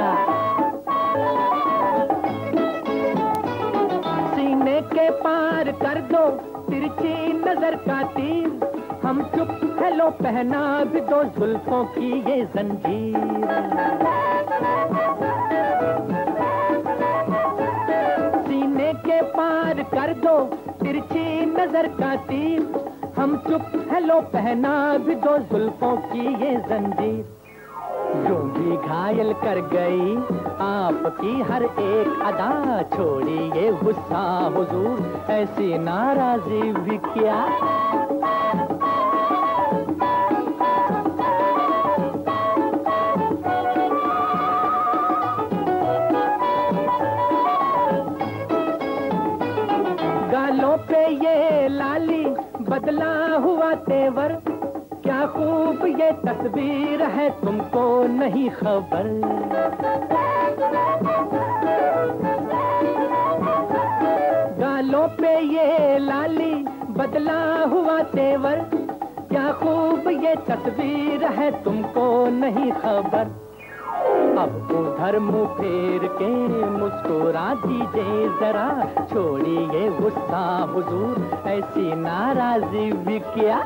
सीने के पार कर दो, तिरछी नज़र का तीर। हम चुप हेलो पहना भी दो, जुल्फों की ये जंजीर। तिरछी नज़र का तीर हम चुप हेलो पहना भी दो जुल्फों की ये जंजीर। जो भी घायल कर गई, आपकी हर एक अदा छोड़ी, ये गुस्सा हुजूर। ऐसी नाराजी भी क्या? तेवर क्या खूब ये तस्वीर है तुमको नहीं खबर? गालों पे ये लाली बदला हुआ तेवर। क्या खूब ये तस्वीर है तुमको नहीं खबर? अब उधर मुँह फेर के मुस्कुरा दीजिए जरा। छोड़िए गुस्सा हुजूर, ऐसी नाराजी भी क्या?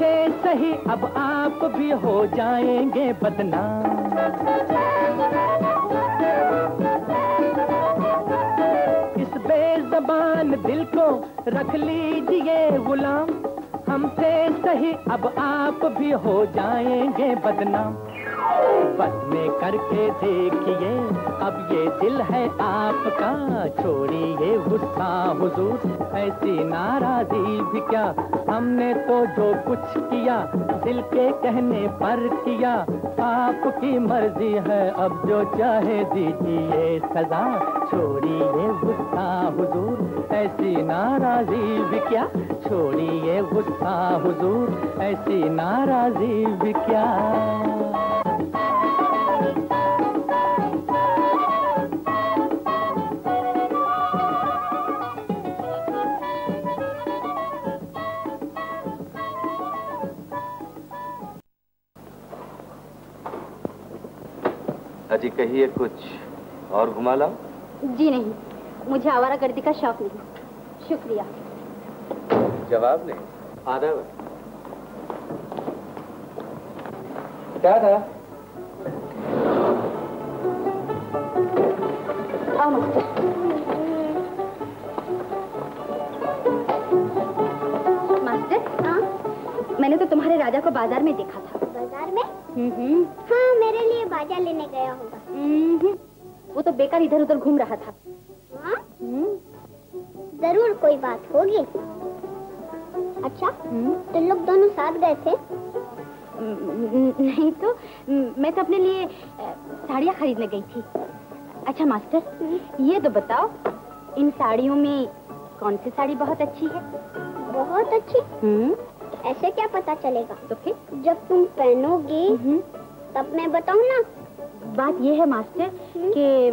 थे सही, अब आप भी हो जाएँगे बदनाम। इस बेजबान दिल को रख लीजिए गुलाम, हमसे सही, अब आप भी हो जाएँगे बदनाम। बस में करके देखिए, अब ये दिल है आपका। छोड़िए गुस्सा हुजूर, ऐसी नाराजी भी क्या? हमने तो जो कुछ किया, दिल के कहने पर किया। आपकी मर्ज़ी है, अब जो चाहे दीजिए सजा। छोड़िए गुस्सा हुजूर, ऐसी नाराजी भी क्या? छोड़िए गुस्सा हुजूर, ऐसी नाराजी भी क्या? अजी कहिए कुछ और घुमा लाओ जी नहीं मुझे आवारा गर्दी का शौक नहीं। शुक्रिया। जवाब नहीं आदब क्या था? आओ मास्टर हाँ? मैंने तो तुम्हारे राजा को बाज़ार में देखा था। बाज़ार में? हम्म हाँ मेरे लिए बाज़ार लेने गया होगा। हम्म वो तो बेकार इधर उधर घूम रहा था। हाँ? हम्म। ज़रूर कोई बात होगी। अच्छा तुम लोग दोनों साथ गए थे? नहीं तो मैं तो अपने लिए साड़ियाँ खरीदने गई थी। अच्छा मास्टर ये तो बताओ इन साड़ियों में कौन सी साड़ी बहुत अच्छी है? बहुत अच्छी? हम्म। ऐसे क्या पता चलेगा? तो फिर? जब तुम पहनोगी हम्म, तब मैं बताऊँ ना? बात ये है मास्टर कि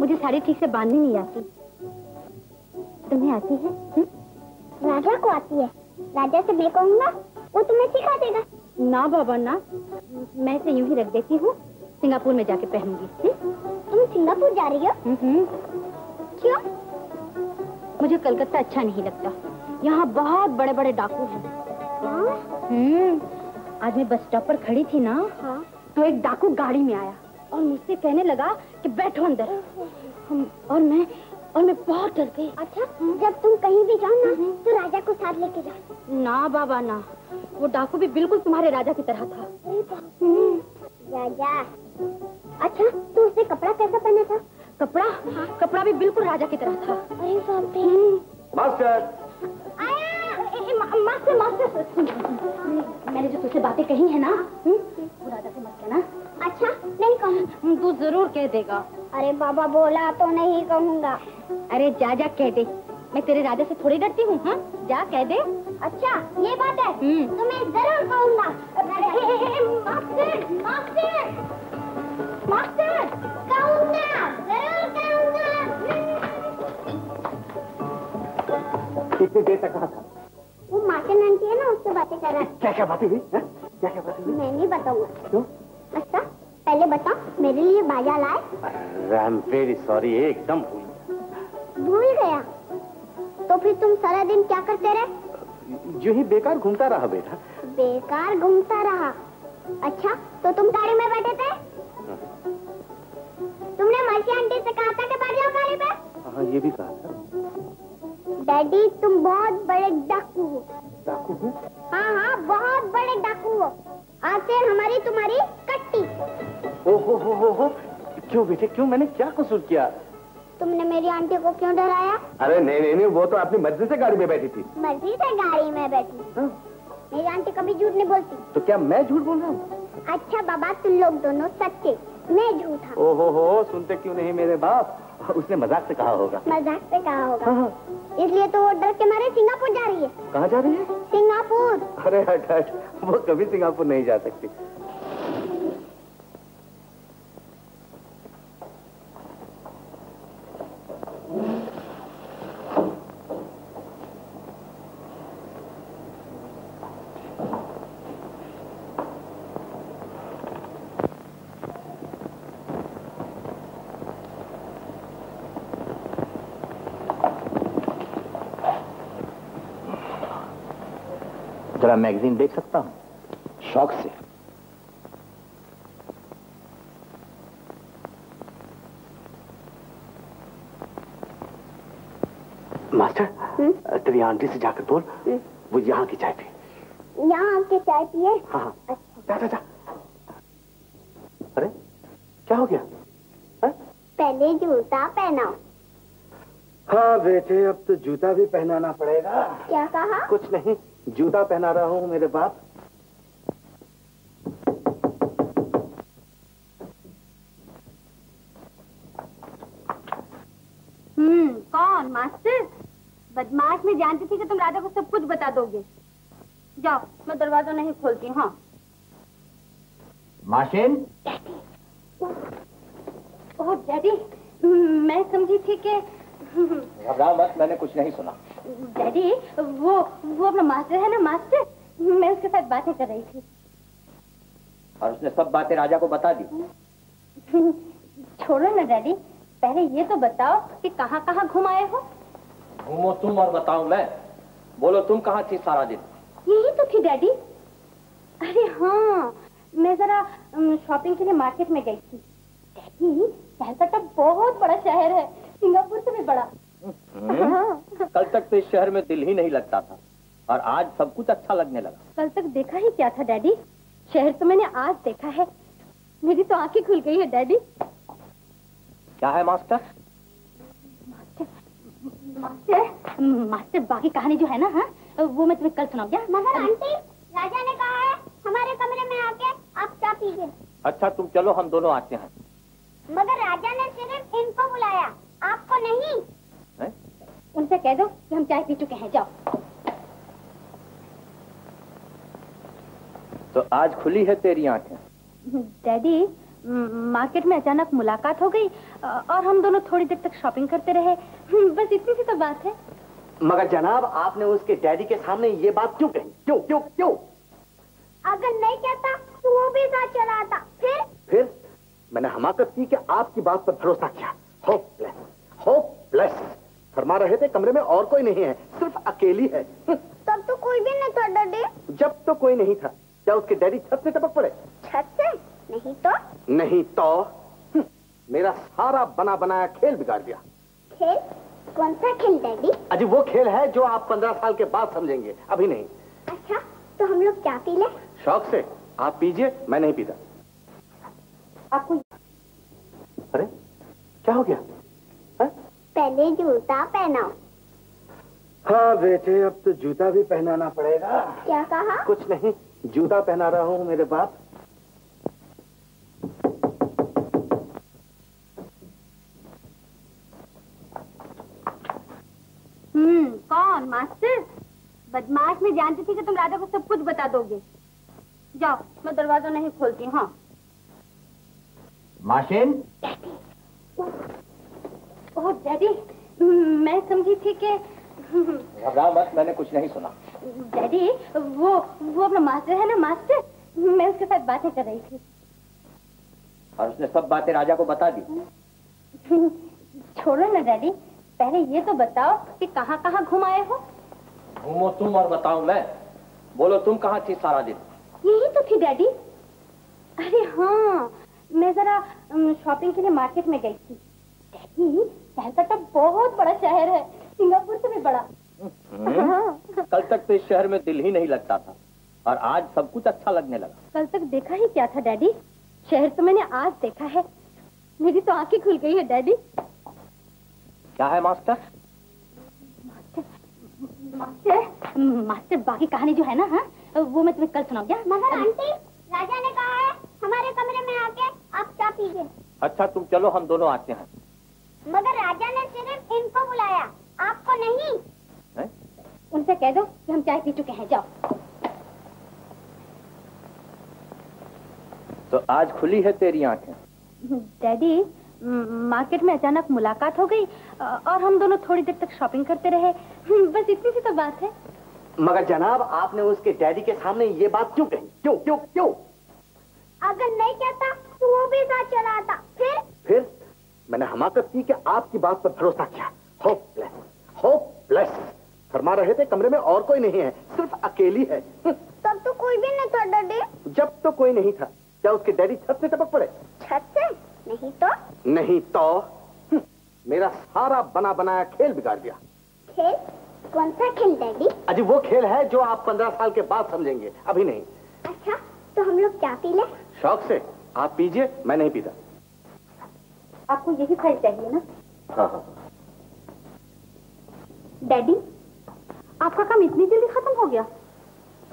मुझे साड़ी ठीक से बांधनी नहीं आती। तुम्हें आती है? हम्म? राजा को आती है। राजा से मैं कहूँगा वो तुम्हें सिखा देगा। ना बाबा ना। मैं इसे यूँ ही रख देती हूँ सिंगापुर में जाके पहनूँगी। हम्म? तुम सिंगापुर जा रही हो? हम्म क्यों? मुझे कलकत्ता अच्छा नहीं लगता। यहाँ बहुत बड़े बड़े डाकू हैं। हाँ? हम्म। आज मैं बस स्टॉप पर खड़ी थी ना हाँ। तो एक डाकू गाड़ी में आया और मुझसे कहने लगा कि बैठो अंदर। और मैं और मैं बहुत डर गई। अच्छा जब तुम कहीं भी जाओ ना तो राजा को साथ लेके जाओ। ना बाबा ना। वो डाकू भी बिल्कुल तुम्हारे राजा की तरह था। हम्म, राजा। अच्छा तो उसने कपड़ा कैसा पहना था? कपड़ा? हाँ। कपड़ा भी बिल्कुल राजा की तरह था। अरे बाप रे। मास्टर। आया! Master master. मैंने जो तुझसे बातें कही है ना हम्म, वो राजा से मत कहना। अच्छा नहीं कहूँ। हम्म, तू ज़रूर कह देगा। अरे बाबा बोला तो नहीं कहूँगा। अरे जा जा कह दे। मैं तेरे राजा से थोड़ी डरती हूँ हाँ जा कह दे। अच्छा ये बात है। हम्म। तो मैं ज़रूर कहूँगा मास्टर मास्टर मास्टर कहूँगा ज़रूर कहूँगा कितनी देर तक कहा था? वो मास्टर आंटी है ना उससे बातें कर रहा है। क्या क्या बातें हुई हैं? क्या क्या बातें हुई? मैं नहीं बताऊँगा। क्यों? अच्छा पहले बताओ मेरे लिए बाजा लाए। आई एम वेरी सॉरी एकदम भूल भूल गया। तो फिर तुम सारा दिन क्या करते रहे? यूँ ही बेकार घूमता रहा बेटा। बेकार घूमता रहा। अच्छा तो तुम गाड़ी में बैठे थे? तुमने मर्सी आंटी से कहा था कि बैठ जाओ गाड़ी पे हाँ ये भी कहा था। डैडी तुम बहुत बड़े डाकू हो। डाकू हो? हाँ हाँ बहुत बड़े डाकू हो। आज से हमारी तुम्हारी कट्टी। ओ हो हो हो हो। क्यों बेटे क्यों? मैंने क्या कसूर किया? तुमने मेरी आंटी को क्यों डराया? अरे नहीं नहीं नहीं वो तो अपनी मर्ज़ी से गाड़ी में बैठी थी। मर्ज़ी से गाड़ी में बैठी हाँ, मेरी आंटी कभी झूठ नहीं बोलती। तो क्या मैं झूठ बोल रहा हूँ? अच्छा बाबा तुम लोग दोनों सच्चे। मैं झूठा ओ हो हो सुनते क्यों नहीं मेरे बाप? उसने मज़ाक से कहा होगा। मज़ाक से कहा होगा। हाँ, इसलिए तो वो डर के मारे सिंगापुर जा रही है। कहाँ जा रही है? सिंगापुर। अरे हट हट वो कभी सिंगापुर नहीं जा सकती। जरा मैगजीन देख सकता हूँ। शौक से। मास्टर तेरी आंटी से जाकर बोल। वो यहाँ की चाय पी। यहाँ आके चाय पिए? हाँ हाँ। जा जा जा। अरे क्या हो गया? पहले जूता पहनाओ। हाँ बेटे अब तो जूता भी पहनाना पड़ेगा। क्या कहा? कुछ नहीं। जूता पहना रहा हूँ मेरे बाप। हम्म कौन? मास्टर? बदमाश में जानती थी कि तुम राजा को सब कुछ बता दोगे। जाओ मैं दरवाज़ा नहीं खोलती हाँ। माशिन? ओह डैडी मैं समझी थी कि घबराओ मत मैंने कुछ नहीं सुना। डैडी वो वो अपना मास्टर है ना मास्टर? मैं उसके साथ बातें कर रही थी। और उसने सब बातें राजा को बता दी। छोड़ो ना डैडी पहले ये तो बताओ कि कहाँ कहाँ घुमाए हो। घूमो तुम और बताओ मैं। बोलो तुम कहाँ थी सारा दिन? यही तो थी डैडी। अरे हाँ मैं जरा शॉपिंग के लिए मार्केट में गई थी। डैडी कलकत्ता बहुत बड़ा शहर है सिंगापुर से भी बड़ा। कल तक तो इस शहर में दिल ही नहीं लगता था। और आज सब कुछ अच्छा लगने लगा। कल तक देखा ही क्या था डैडी? शहर तो मैंने आज देखा है। मेरी तो आँखें खुल गई है डैडी। क्या है मास्टर? मास्टर मास्टर बाकी कहानी जो है ना हाँ वो मैं तुम्हें कल सुनाऊँगी? मगर आंटी राजा ने कहा है हमारे कमरे में आके आप चाय पीजिए। अच्छा तुम चलो हम दोनों आते हैं। मगर राजा ने सिर्फ़ इनको बुलाया आपको नहीं? उनसे कह दो कि हम चाय पी चुके हैं जाओ। तो आज खुली है तेरी आँखें? डैडी मार्केट में अचानक मुलाकात हो गई और हम दोनों थोड़ी देर तक शॉपिंग करते रहे। बस इतनी सी तो बात है। मगर जनाब आपने उसके डैडी के सामने ये बात क्यों कही? क्यों क्यों क्यों? अगर नहीं कहता तो वो भी साथ चला आता। फिर? फिर? मैंने हमाकत की कि आपकी बात पर भरोसा किया। होपलेस होपलेस फरमा रहे थे कमरे में और कोई नहीं है सिर्फ़ अकेली है। तब तो कोई भी नहीं था डैडी। जब तो कोई नहीं था क्या उसके डैडी छत से टपक पड़े? छत से? नहीं तो? नहीं तो? हम्म, मेरा सारा बना बनाया खेल बिगाड़ दिया। खेल? कौन सा खेल डैडी? अजी वो खेल है जो आप पंद्रह साल के बाद समझेंगे अभी नहीं। अच्छा तो हम लोग क्या पी ले? शौक से आप पीजिए मैं नहीं पीता। आपको अरे क्या हो गया? पहले जूता पहनाओ। हाँ बेटे अब तो जूता भी पहनाना पड़ेगा। क्या कहा? कुछ नहीं जूता पहना रहा हूँ मेरे बाप। हम्म कौन मास्टर? बदमाश मैं जानती थी कि तुम राजा को सब कुछ बता दोगे। जाओ मैं दरवाज़ा नहीं खोलती हाँ। माशिन? ओह डैडी मैं समझी थी कि घबराओ मत मैंने कुछ नहीं सुना। डैडी वो वो अपना मास्टर है ना मास्टर? मैं उसके साथ बातें कर रही थी। और उसने सब बातें राजा को बता दी। छोड़ो ना डैडी पहले ये तो बताओ कि कहाँ कहाँ घुमाए हो। घूमो तुम और बताओ मैं। बोलो तुम कहाँ थी सारा दिन? यही तो थी डैडी। अरे हाँ मैं जरा शॉपिंग के लिए मार्केट में गई थी। डैडी कलकत्ता बहुत बड़ा शहर है सिंगापुर से भी बड़ा। हाँ। कल तक तो इस शहर में दिल ही नहीं लगता था और आज सब कुछ अच्छा लगने लगा। कल तक देखा ही क्या था डैडी? शहर तो मैंने आज देखा है। मेरी तो आँखें खुल गई है डैडी। क्या है मास्टर? मास्टर मास्टर बाकी कहानी जो है ना हाँ वो मैं तुम्हें कल सुनाऊँगी? मगर आंटी राजा ने कहा है हमारे कमरे में आके आप चाय पीजिए। अच्छा तुम चलो हम दोनों आते हैं। मगर राजा ने सिर्फ़ इनको बुलाया। आपको नहीं। हैं? उनसे कह दो कि हम चाय पी चुके हैं जाओ। तो आज खुली है तेरी आँखें? डैडी मार्केट में अचानक मुलाकात हो गई और हम दोनों थोड़ी देर तक शॉपिंग करते रहे। हम्म, बस इतनी सी तो बात है। मगर जनाब आपने उसके डैडी के सामने ये बात क्यों कही? क्यों क्यों क्यों? अगर नहीं कहता तो वो भी साथ चला आता। फिर? फिर? मैंने हमाकत की कि आपकी बात पर भरोसा किया। होपलेस होपलेस फरमा रहे थे कमरे में और कोई नहीं है सिर्फ़ अकेली है। तब तो कोई भी नहीं था डैडी। जब तो कोई नहीं था क्या उसके डैडी छत से टपक पड़े? छत से? नहीं तो? नहीं तो? हम्म, मेरा सारा बना बनाया खेल बिगाड़ दिया। खेल? कौन सा खेल डैडी? अजी वो खेल है जो आप पंद्रह साल के बाद समझेंगे अभी नहीं। अच्छा तो हम लोग क्या पी ले? शौक से। आप पीजिए मैं नहीं पीता। आपको यही फ़ाइल चाहिए ना? हाँ हाँ डैडी आपका काम इतनी जल्दी खत्म हो गया?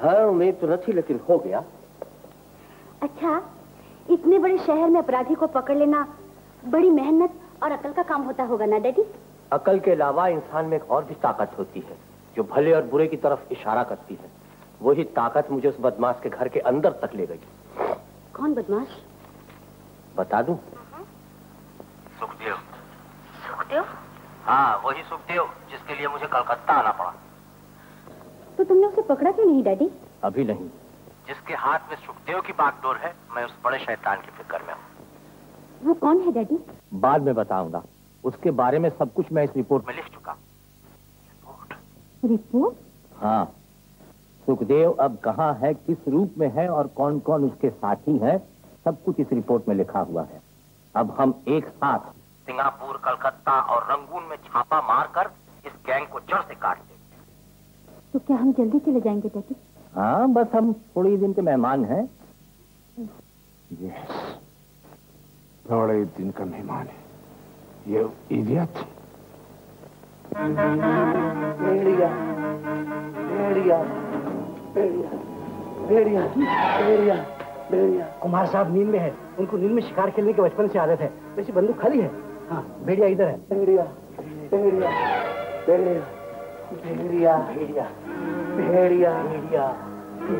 हाँ उम्मीद तो न थी लेकिन हो गया। अच्छा इतने बड़े शहर में अपराधी को पकड़ लेना बड़ी मेहनत और अकल का काम होता होगा ना डैडी अकल के अलावा इंसान में एक और भी ताकत होती है जो भले और बुरे की तरफ़ इशारा करती है। वही ताकत मुझे उस बदमाश के घर के अंदर तक ले गई। कौन बदमाश? बता दूँ? सुखदेव। सुखदेव? हाँ वही सुखदेव जिसके लिए मुझे कलकत्ता आना पड़ा। तो तुमने उसे पकड़ा क्यों नहीं डैडी? अभी नहीं। जिसके हाथ में सुखदेव की बागडोर है मैं उस बड़े शैतान की फ़िक्र में हूँ। वो कौन है डैडी? बाद में बताऊँगा। उसके बारे में सब कुछ मैं इस रिपोर्ट में लिख चुका रिपोर्ट? रिपोर्ट? हाँ। सुखदेव अब कहाँ है किस रूप में है और कौन कौन उसके साथी हैं सब कुछ इस रिपोर्ट में लिखा हुआ है। अब हम एक साथ सिंगापुर कलकत्ता और रंगून में छापा मारकर इस गैंग को जड़ से काट देंगे। तो क्या हम जल्दी चले जाएँगे डैडी हाँ बस हम थोड़ी दिन के मेहमान हैं। यस थोड़े दिन का मेहमान है। ये इडियट भेड़िया भेड़िया भेड़िया भेड़िया भेड़िया। भेड़िया कुमार साहब नींद में है। उनको नींद में शिकार खेलने की बचपन से आदत है। वैसे बंदूक खाली है? हाँ भेड़िया इधर है। भेड़िया भेड़िया भेड़िया भेड़िया भेड़िया भेड़िया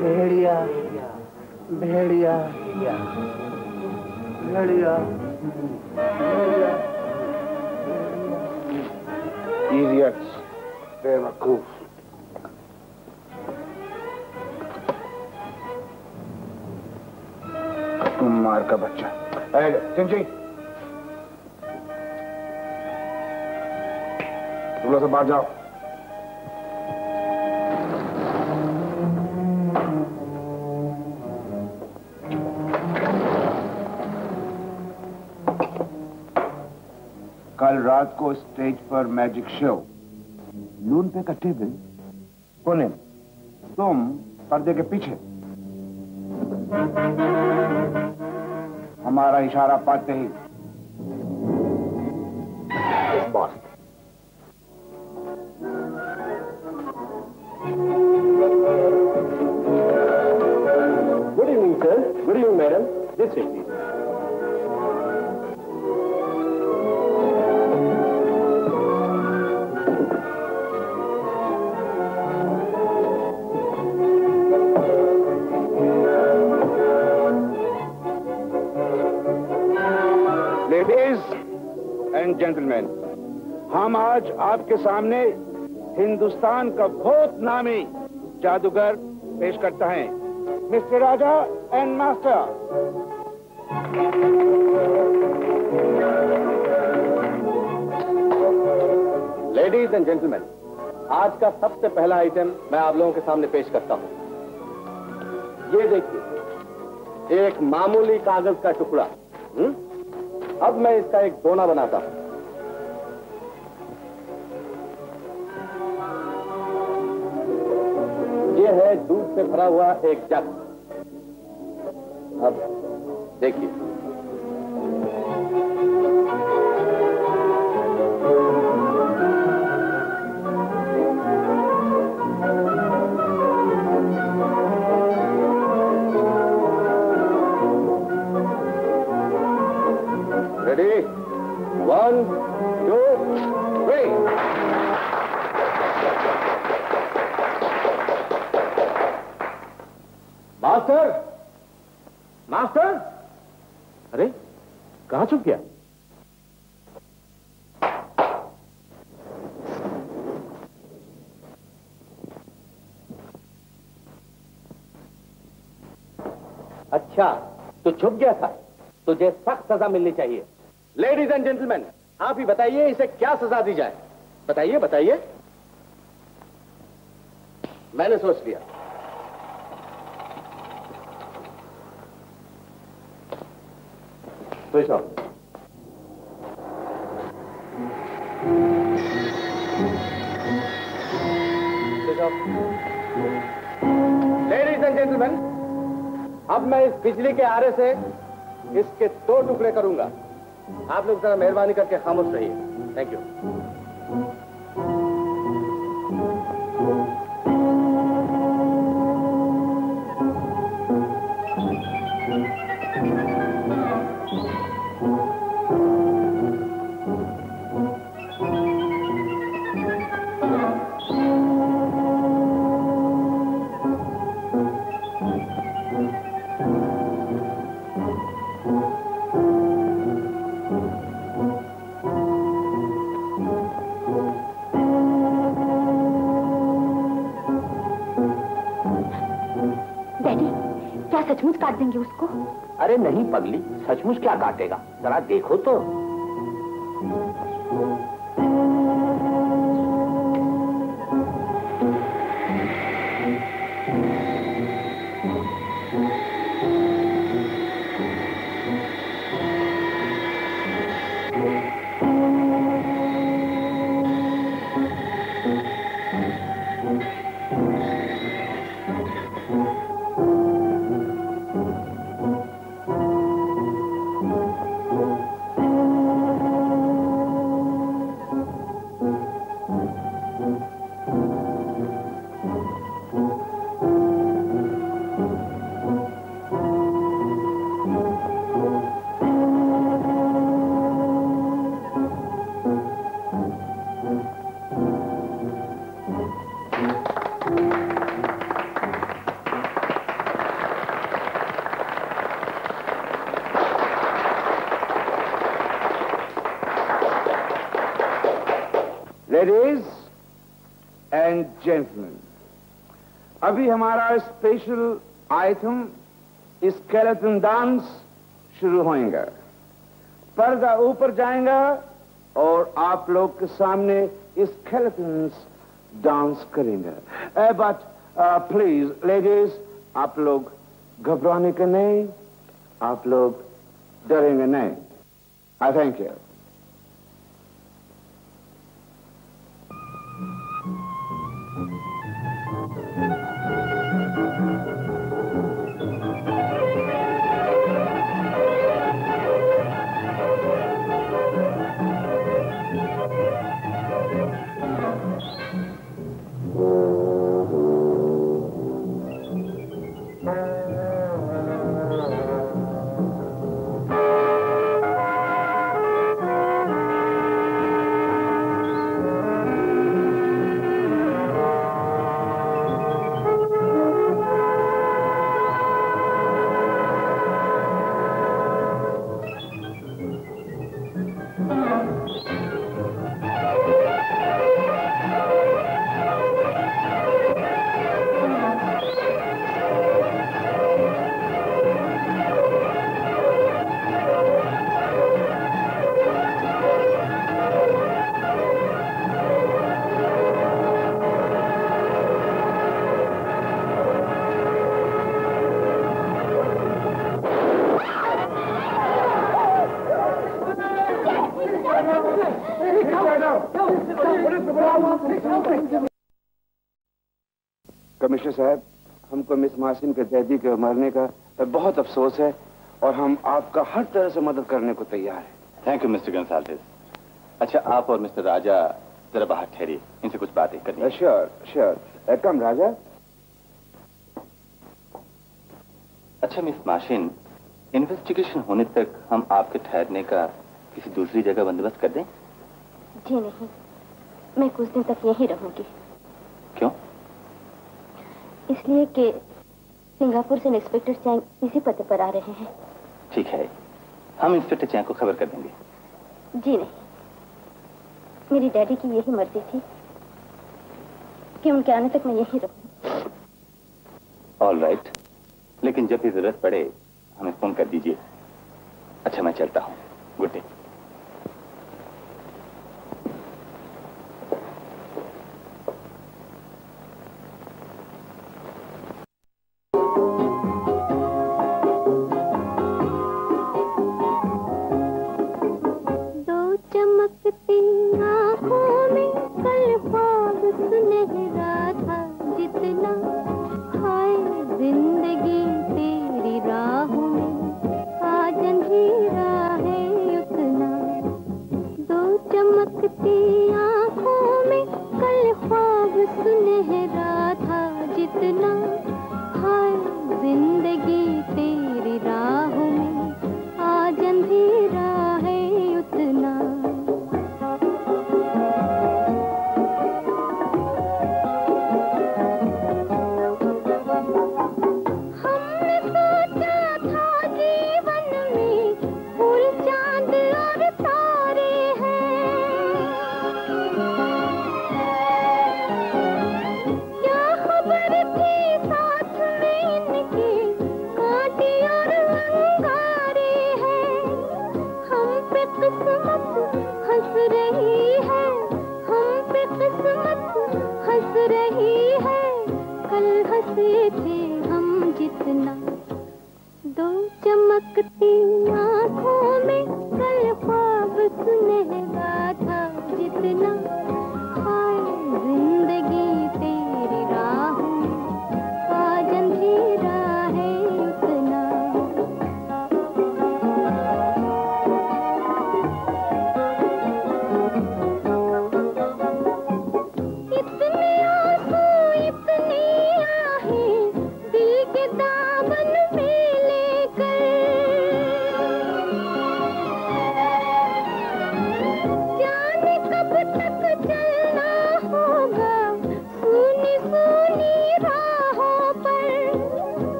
भेड़िया भेड़िया भेड़िया भेड़िया भेड़िया इडियट्स बेवकूफ़ तुम मार का बच्चा। चिंची लोग सब बाहर जाओ। कल रात को स्टेज पर मैजिक शो। लून पे का टेबल, कोने तुम पर्दे के पीछे। हमारा इशारा पाते ही। आपके सामने हिंदुस्तान का बहुत नामी जादूगर पेश करता है। Mister Raja and master. Ladies and gentleman आज का सबसे पहला आइटम मैं आप लोगों के सामने पेश करता हूँ। ये देखिए, एक मामूली कागज़ का टुकड़ा। हुँ? अब मैं इसका एक दोना बनाता हूँ। दूध से भरा हुआ एक जग। अब देखिए। मास्टर? मास्टर? अरे, कहाँ छुप गया? अच्छा तो छुप गया था। तुझे सख्त सजा मिलनी चाहिए। लेडीज़ एंड जेंटलमैन आप ही बताइए, इसे क्या सजा दी जाए? बताइए बताइए। मैंने सोच लिया। Switch off Ladies and gentlemen, अब मैं इस बिजली के आरे से इसके दो टुकड़े करूँगा। आप लोग जरा मेहरबानी करके खामोश रहिए। थैंक यू सचमुच काट देंगे उसको? अरे नहीं पगली सचमुच क्या काटेगा? जरा देखो तो। एंड जेंटलमैन अभी हमारा स्पेशल आइटम स्केलेटन डांस शुरू होएगा। पर्दा ऊपर जाएगा और आप लोग के सामने स्केलेटन्स डांस करेंगे। बट प्लीज़ लेडीज़ आप लोग घबराने के नहीं, आप लोग डरेंगे नहीं। आई थैंक यू हमको के जैदी के मरने का बहुत अफसोस है और हम आपका हर तरह से मदद करने को तैयार हैं। थैंक यू मिस्टर गंसाल्टेस अच्छा आप और मिस्टर राजा जरा बाहर ठहरिए। इनसे कुछ बातें करनी है। श्योर श्योर कम राजा अच्छा मिस माशिन इन्वेस्टिगेशन होने तक हम आपके ठहरने का किसी दूसरी जगह बंदोबस्त कर दें? जी नहीं। मैं कुछ दिन तक यहीं रहूँगी। क्यों? इसलिए कि सिंगापुर से इंस्पेक्टर चैंग इसी पते पर आ रहे हैं। ठीक है। हम इंस्पेक्टर चैंग को खबर कर देंगे। जी नहीं। मेरी डैडी की यही मर्ज़ी थी कि उनके आने तक मैं यहीं रहूँ। ऑल राइट लेकिन जब भी ज़रूरत पड़े हमें फ़ोन कर दीजिए। अच्छा मैं चलता हूँ। गुड डे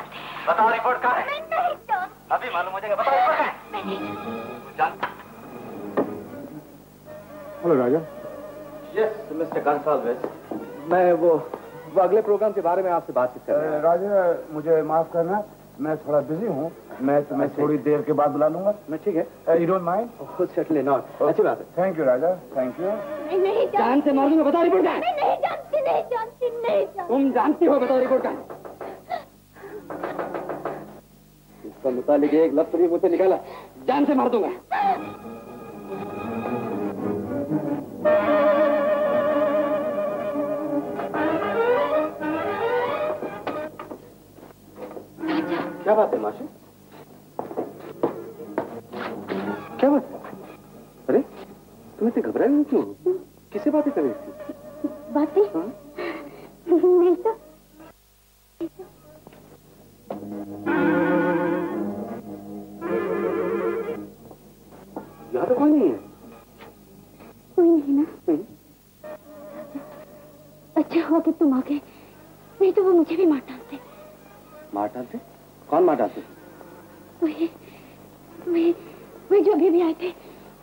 नहीं जानती बताओ रिपोर्ट कहाँ है? मैं नहीं जानती अभी मालूम हो जाएगा। बताओ रिपोर्ट कहाँ है? मैं नहीं। जान। Hello Raja. Yes mister Gonsalves मैं वो वो अगले प्रोग्राम के बारे में आपसे बातचीत कर रहा राजा मुझे माफ़ करना। मैं थोड़ा बिज़ी हूँ। मैं तुम्हें थोड़ी देर के बाद बुला लूँगा। मैं ठीक है। यू डोंट माइंड खुद सेटल नॉट अच्छी बात है। Thank you Raja thank you नहीं जानती जान से मार दूँगा बताओ रिपोर्ट का नहीं जानती नहीं जानती नहीं जानती। तुम जानती हो बताओ रिपोर्ट का इसका मुतालिक एक लफ्ज भी मुझसे निकाला जान से मार दूँगा। क्या बात है माशी? क्या बात है? अरे तुम इतने घबराए हुए क्यों? किसे बातें कर रही थी? बातें? नहीं तो। यहाँ तो कोई नहीं है। कोई नहीं ना। नहीं। अच्छा हुआ कि तुम आ गए नहीं तो वो मुझे भी मार डालते। मार डालते? कौन मार डालते? वही वही वही जो अभी भी आए थे।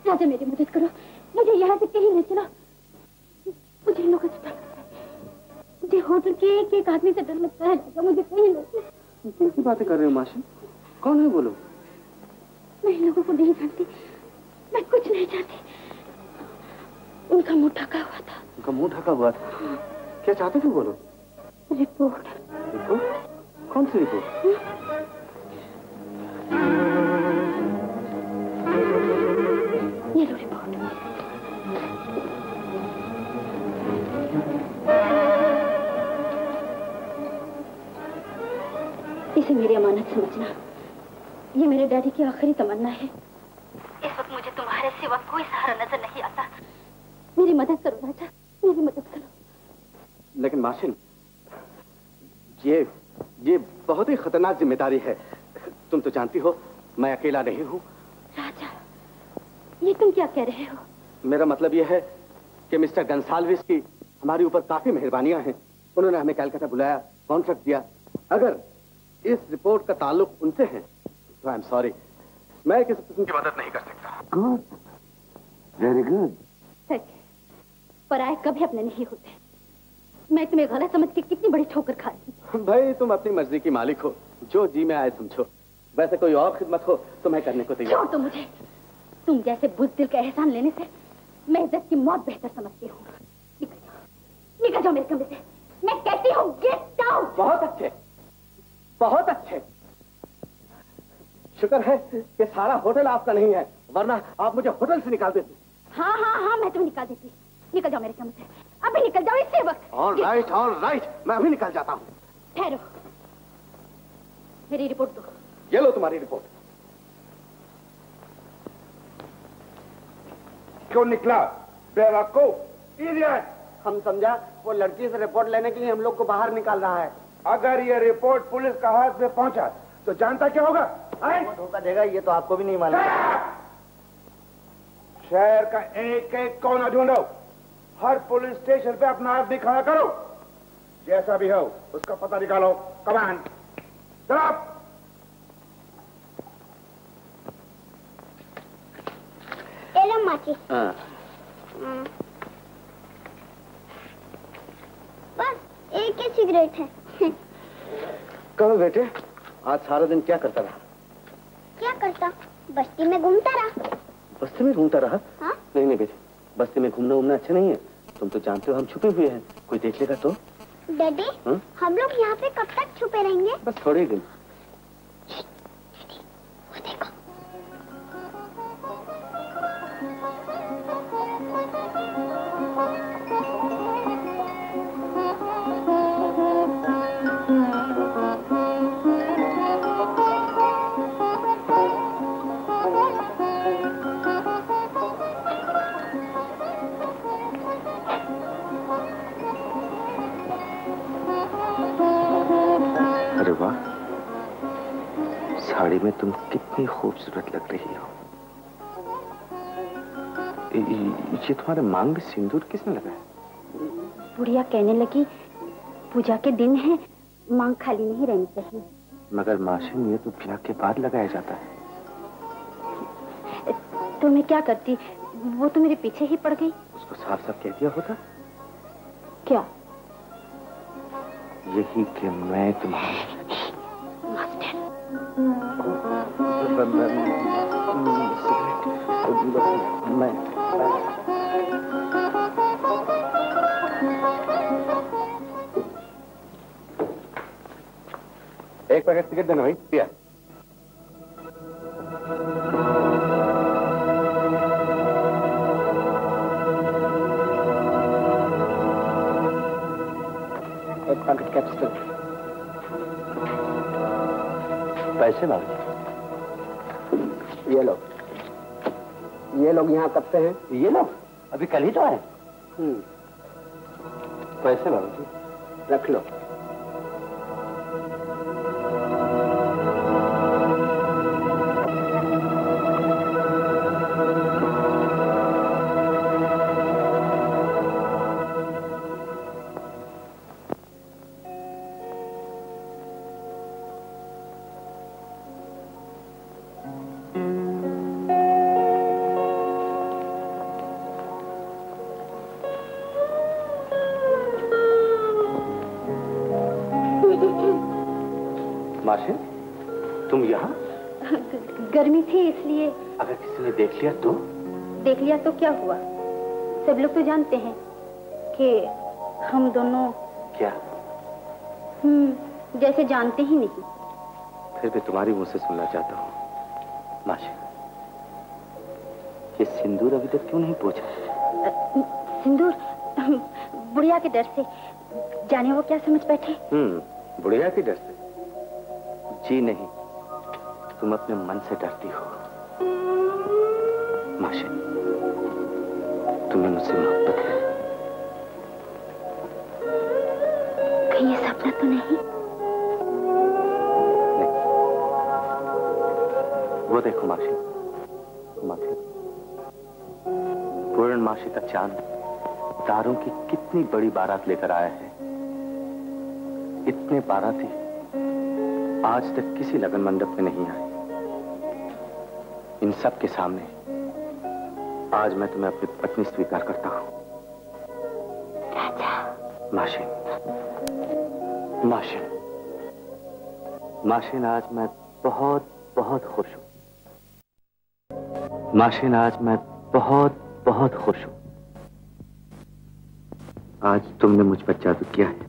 राजा मेरी मदद करो। मुझे यहाँ से कहीं ले चलो। मुझे इन लोगों से डर लगता है। मुझे होटल के एक एक आदमी से डर लगता है। राजा मुझे कहीं ले कैसी बातें कर रहे हो माशी कौन है बोलो मैं इन लोगों को नहीं जानती। मैं कुछ नहीं चाहती। उनका मुँह ढका हुआ था। उनका मुँह ढका हुआ था? क्या चाहते थे बोलो रिपोर्ट। रिपोर्ट? कौन सी रिपोर्ट? ये लो रिपोर्ट। इसे मेरी अमानत समझना। ये मेरे डैडी की आखिरी तमन्ना है। इस वक्त मुझे तुम्हारे सिवा कोई सहारा नज़र नहीं आता। मेरी मदद करो राजा। मेरी मदद करो। लेकिन माशिन ये ये बहुत ही खतरनाक ज़िम्मेदारी है। तुम तो जानती हो मैं अकेला नहीं हूँ। राजा ये तुम क्या कह रहे हो? मेरा मतलब यह है कि मिस्टर गंसालविस की हमारे ऊपर काफ़ी मेहरबानियाँ हैं। उन्होंने हमें कैलकाटा बुलाया कॉन्ट्रैक्ट दिया। अगर इस रिपोर्ट का ताल्लुक उनसे है तो आई एम सॉरी। मैं किसी किस्म की मदद नहीं कर सकता। गुड वेरी गुड सच है। पराए कभी अपने नहीं होते। मैं तुम्हें गलत समझ के कितनी बड़ी ठोकर खाई भाई तुम अपनी मर्ज़ी की मालिक हो। जो जी में आए समझो। वैसे कोई और खिदमत हो तो मैं करने को तैयार। छोड़ दो मुझे। तुम जैसे बुजदिल का एहसान लेने से मैं इज़्ज़त की मौत बेहतर समझती हूँ। निकल जाओ। निकल जाओ मेरे कमरे से। मैं कहती हूँ गेट आउट बहुत अच्छे। बहुत अच्छे। शुक्र है कि सारा होटल आपका नहीं है वरना आप मुझे होटल से निकाल देते। हाँ हाँ हाँ मैं तुम्हें निकाल देती। निकल जाओ मेरे कमरे से अभी निकल जाओ इसी वक्त। ऑल राइट ऑल राइट मैं अभी निकल जाता हूँ। ठहरो। मेरी रिपोर्ट दो। ये लो तुम्हारी रिपोर्ट। क्यों निकला? बेवकूफ़। इडियट हम समझा वो लड़की से रिपोर्ट लेने के लिए हम लोग को बाहर निकाल रहा है। अगर ये रिपोर्ट पुलिस का हाथ में पहुँचा तो जानता क्या होगा? धोखा देगा ये तो आपको भी नहीं मालूम। शहर का एक एक कोना ढूंढो। हर पुलिस स्टेशन पे अपना आदमी खड़ा करो। जैसा भी हो उसका पता निकालो। कमान चलो लो हाँ। हाँ। बस एक ही सिगरेट है। कहो बेटे आज सारा दिन क्या करता रहा? क्या करता? बस्ती में घूमता रहा। बस्ती में घूमता रहा? हा? नहीं नहीं बेटी बस्ती में घूमना उमना अच्छा नहीं है। तुम तो जानते हो हम छुपे हुए हैं। कोई देख लेगा तो? डैडी हाँ? हम लोग यहाँ पे कब तक छुपे रहेंगे? बस थोड़े दिन। तुम्हारे मांग में सिंदूर किसने लगाया बुढ़िया कहने लगी पूजा के दिन है मांग खाली नहीं रहनी चाहिए। मगर माशिन ये तो ब्याह के बाद लगाया जाता है। तो मैं क्या करती? वो तो मेरे पीछे ही पड़ गई। उसको साफ़ साफ़ कह दिया होता। क्या? यही कि मैं तुम्हारा मैं। एक पैकेट सिगरेट देना भाई दिया एक पैकेट कैप्सूल पैसे मांगे। ये लोग ये लोग यहाँ कब से हैं? ये लोग? अभी कल ही तो आए। पैसे बाबू जी रख लो। देख लिया तो? देख लिया तो क्या हुआ? सब लोग तो जानते हैं कि हम दोनों क्या? हम्म, जैसे जानते ही नहीं। फिर भी तुम्हारी मुँह से सुनना चाहता हूँ। ये सिंदूर अभी तक क्यों नहीं पूछा? अ, सिंदूर बुढ़िया के डर से जाने वो क्या समझ बैठे? हम्म बुढ़िया के डर से? जी नहीं तुम अपने मन से डरती हो। माशिन तुम्हें मुझसे मोहब्बत है। कहीं ये सपना तो नहीं? वो देखो माशी। माशी। पूर्णमाशी का चाँद तारों की कितनी बड़ी बारात लेकर आया है। इतने बाराती आज तक किसी लगन मंडप में नहीं आए। इन सब के सामने आज मैं तुम्हें अपनी पत्नी स्वीकार करता हूँ। माशिन। माशिन। माशिन आज मैं बहुत बहुत खुश हूँ। माशिन आज मैं बहुत बहुत खुश हूँ। आज तुमने मुझ पर जादू किया है।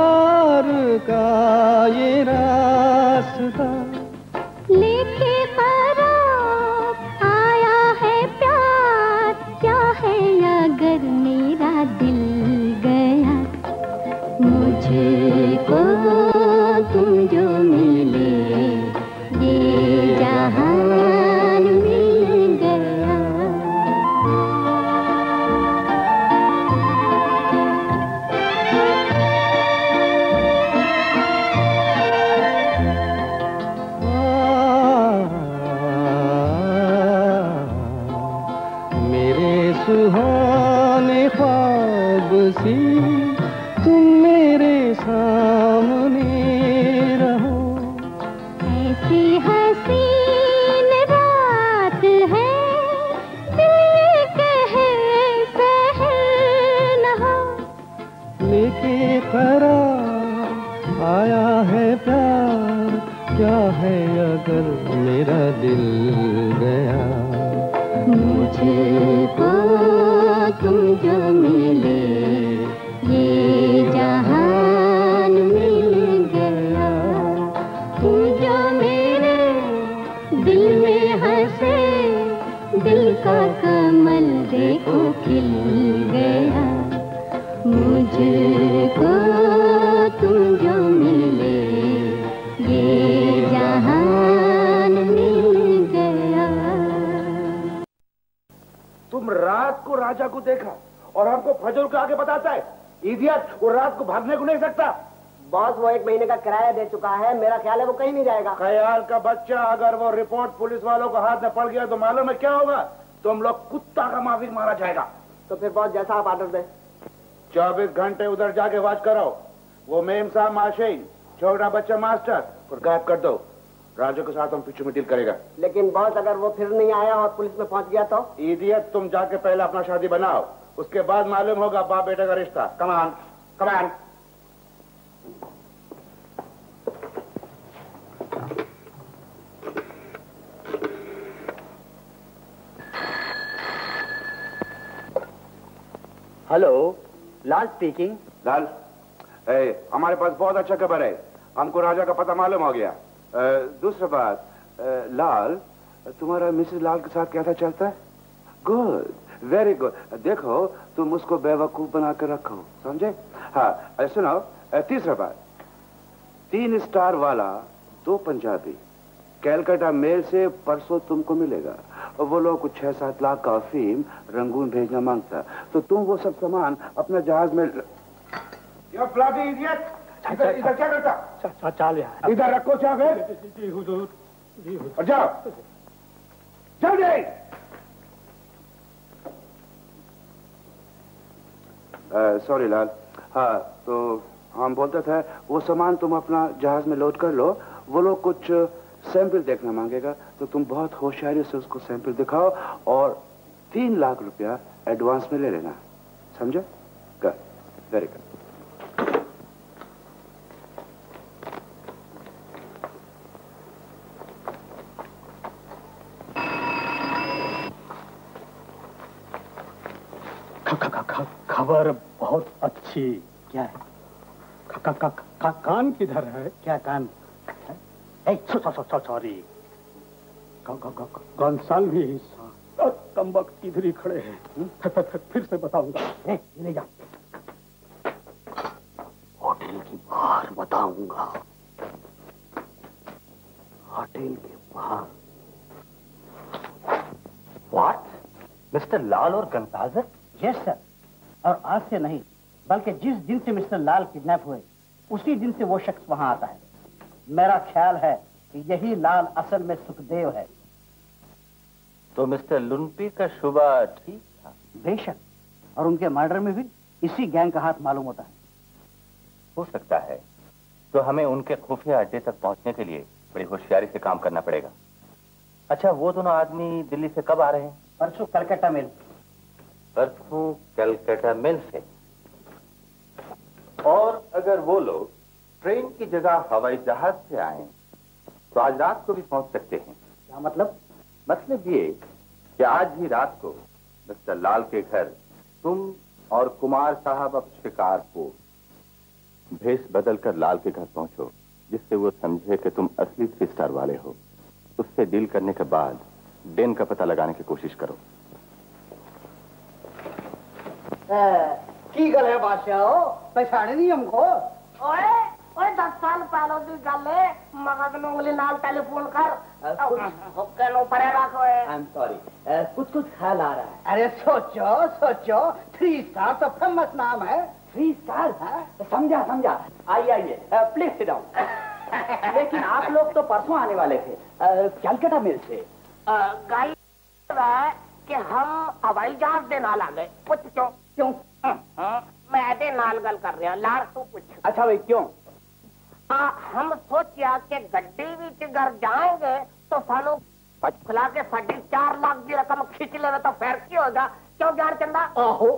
बहार का ये रास्ता। लेके आया है प्यार, क्या है अगर मेरा दिल गया? मुझको तुम आगे बताता है। इडियट वो रात को भागने को नहीं सकता। बॉस वो एक महीने का किराया दे चुका है। मेरा ख्याल है वो कहीं नहीं जाएगा। ख्याल का बच्चा अगर वो रिपोर्ट पुलिस वालों को हाथ में पड़ गया तो मालूम है क्या होगा? तुम लोग कुत्ता का माफिक मारा जाएगा। तो फिर बॉस जैसा आप ऑर्डर दे। चौबीस घंटे उधर जाके वाच करो। वो मेम साहब माशेन छोटा बच्चा मास्टर और गायब कर दो। राजू के साथ हम पीछे में डील करेगा। लेकिन बॉस अगर वो फिर नहीं आया और पुलिस में पहुँच गया तो? इडियट तुम जाके पहले अपना शादी बनाओ। उसके बाद मालूम होगा बाप बेटे का रिश्ता। कमान कमान हेलो लाल स्पीकिंग लाल हमारे पास बहुत अच्छा खबर है। हमको राजा का पता मालूम हो गया। दूसरा बात लाल, तुम्हारा मिसेस लाल के साथ कैसा चलता है? गुड वेरी गुड देखो तुम उसको बेवकूफ़ बना कर रखो समझे? हाँ ए, सुनो तीसरा बात। तीन स्टार वाला दो पंजाबी। कैलकाटा मेल से परसों तुमको मिलेगा। और वो लोग कुछ छह सात लाख का अफीम रंगून भेजना माँगता। तो तुम वो सब सामान अपने जहाज़ में यू ब्लडी इडियट इधर इधर क्या करता? चाल यार इधर रखो चाहे जी हुजूर। जी हुजूर। जाओ। जल्दी! सॉरी लाल। हाँ तो हम बोलते थे, वो सामान तुम अपना जहाज़ में लोड कर लो, वो लोग कुछ सैंपल देखना मांगेगा तो तुम बहुत होशियारी से उसको सैंपल दिखाओ और तीन लाख रुपया एडवांस में ले लेना। समझे? वेरी गुड खबर बहुत अच्छी, क्या है? क- क- क- क- कान किधर है? क्या कान? सॉरी। गंसाल भी हिस्सा तम्बक इधर ही खड़े हैं। फिर से बताऊँगा। ले जा। होटल की बाहर बताऊँगा। होटल के बाहर। व्हाट मिस्टर लाल और गंताजर यस सर और आज से नहीं बल्कि जिस दिन से मिस्टर लाल किडनैप हुए उसी दिन से वो शख्स वहाँ आता है। मेरा ख्याल है कि यही लाल असल में सुखदेव है। तो मिस्टर लुनपी का शुबा ठीक था? बेशक। और उनके मर्डर में भी इसी गैंग का हाथ मालूम होता है। हो सकता है। तो हमें उनके खुफिया अड्डे तक पहुँचने के लिए बड़ी होशियारी से काम करना पड़ेगा। अच्छा वो दोनों आदमी दिल्ली से कब आ रहे हैं? परसों कलकत्ता में। परसों कलकत्ता मिल से। और अगर वो लोग ट्रेन की जगह हवाई जहाज़ से आए तो आज रात को भी पहुँच सकते हैं। क्या मतलब? मतलब ये कि आज ही रात को मिस्टर लाल के घर तुम और कुमार साहब अब शिकार को भेष बदल कर लाल के घर पहुंचो जिससे वो समझे कि तुम असली थ्री स्टार वाले हो। उससे डील करने के बाद डेन का पता लगाने की कोशिश करो। की गल है बादशाह? पहचाने नहीं हमको? ओए ओए दस साल पहले की गल है। मगज में उंगली नाल टेलीफोन कर। हुक्के नो परे रखो आई एम सॉरी कुछ कुछ ख्याल आ रहा है। अरे सोचो सोचो। थ्री स्टार तो फ़ेमस नाम है। थ्री स्टार समझा समझा। आइए आइए। प्लीज़ सिट डाउन लेकिन आप लोग तो परसों आने वाले थे। कलकत्ता मिल से। है कि हम हवाई जहाज़ दे नाल आ गए। पूछ। क्यों क्यों? मैं दे नाल गल कर रहा लार तू पूछ। अच्छा भाई क्यों? आ, हम सोचिया कि गड्डी विच घर जाएँगे तो सानू खिला के साढ़े चार लाख की रकम खींच ले तो फिर की होगा? क्यों ज्ञान चंदा? आहो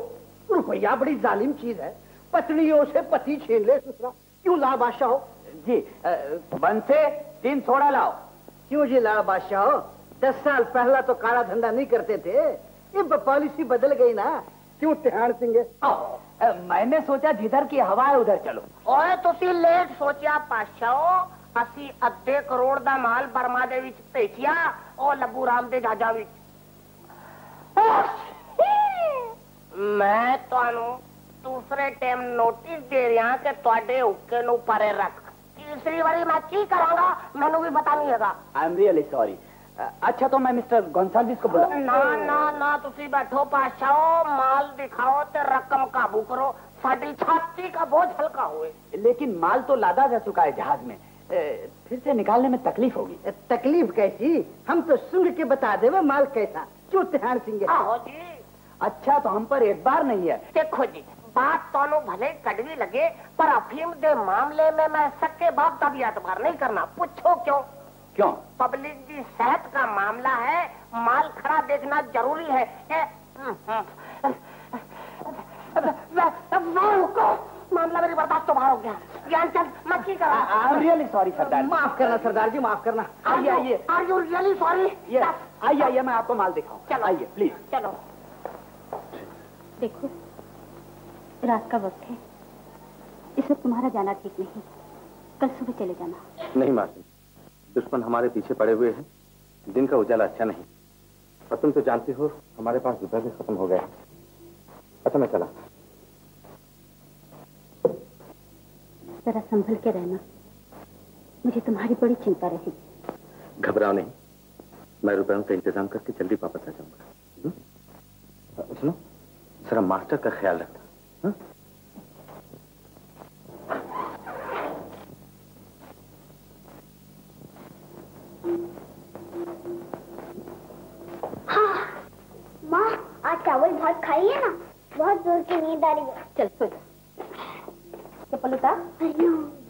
रुपया बड़ी जालिम चीज़ है। पत्नियों से पति छीन ले दूसरा क्यों ला बादशाह हो? जी बन से तीन सोडा लाओ। क्यों जी ला बादशाह हो? दस साल पहला तो काला धंधा नहीं करते थे। ये पॉलिसी बदल गई ना। क्यों तिहाड़ सिंह मैंने सोचा जिधर की हवा है उधर चलो ओए ਤੁਸੀਂ ਲੇਟ ਸੋਚਿਆ ਪਾਸ਼ਾਓ ਅਸੀਂ ਅੱਧੇ ਕਰੋੜ ਦਾ ਮਾਲ ਬਰਮਾ ਦੇ ਵਿੱਚ ਭੇਜਿਆ ਉਹ ਲੱਭੂ ਰਾਮ ਦੇ ਜਹਾਜ਼ਾਂ ਵਿੱਚ ਮੈਂ ਤੁਹਾਨੂੰ ਦੂਸਰੇ ਟਾਈਮ ਨੋਟਿਸ ਦੇ ਰਿਹਾ ਕਿ ਤੁਹਾਡੇ ਹੁੱਕੇ ਨੂੰ ਪਰੇ ਰੱਖ ਤੀਸਰੀ ਵਾਰੀ ਮੈਂ ਕੀ ਕਰਾਂਗਾ ਮੈਨੂੰ ਵੀ ਪਤਾ ਨਹੀਂ ਹੈਗਾ आई एम रियली सॉरी अच्छा तो मैं मिस्टर गोंसाल्विस को बुला ना ना ना तुसी बैठो पाशाओ माल दिखाओ ते रकम काबू करो। साडी छाती का बोझ हल्का होए। लेकिन माल तो लादा जा चुका है जहाज़ में। ए, फिर से निकालने में तकलीफ़ होगी। तकलीफ़ कैसी? हम तो सुंग के बता देवे माल कैसा। क्यों ध्यान सिंह अच्छा तो हम पर एक बार नहीं है। देखो जी बात तो भले कड़वी लगे पर अफीम के मामले में मैं सक्के बाप का भी एतबार नहीं करना। पूछो क्यों? क्यों? पब्लिक की सेहत का मामला है माल खड़ा देखना ज़रूरी है। मामला मेरी बर्दाश्त तो बाहर हो गया। ज्ञानचंद करा? आई एम रियली सॉरी सरदार माफ़ करना सरदार जी माफ़ करना। आइए आइए। आर यू रियली सॉरी आइए आइए मैं आपको माल दिखाऊँ। चलो। आइए प्लीज़ चलो। देखो रात का वक्त है। इस वक्त तुम्हारा जाना ठीक नहीं। कल सुबह चले जाना। नहीं मासी दुश्मन हमारे पीछे पड़े हुए हैं। दिन का उजाला अच्छा नहीं। और तुम तो जानती हो हमारे पास रुपए भी खत्म हो गए अच्छा मैं चला। जरा संभल के रहना। मुझे तुम्हारी बड़ी चिंता रही। घबराओ नहीं। मैं रुपयों का इंतज़ाम करके जल्दी वापस आ जाऊँगा। हम्म? सुनो जरा मास्टर का ख्याल रखना। हम्म? बहुत ज़ोर की नींद आ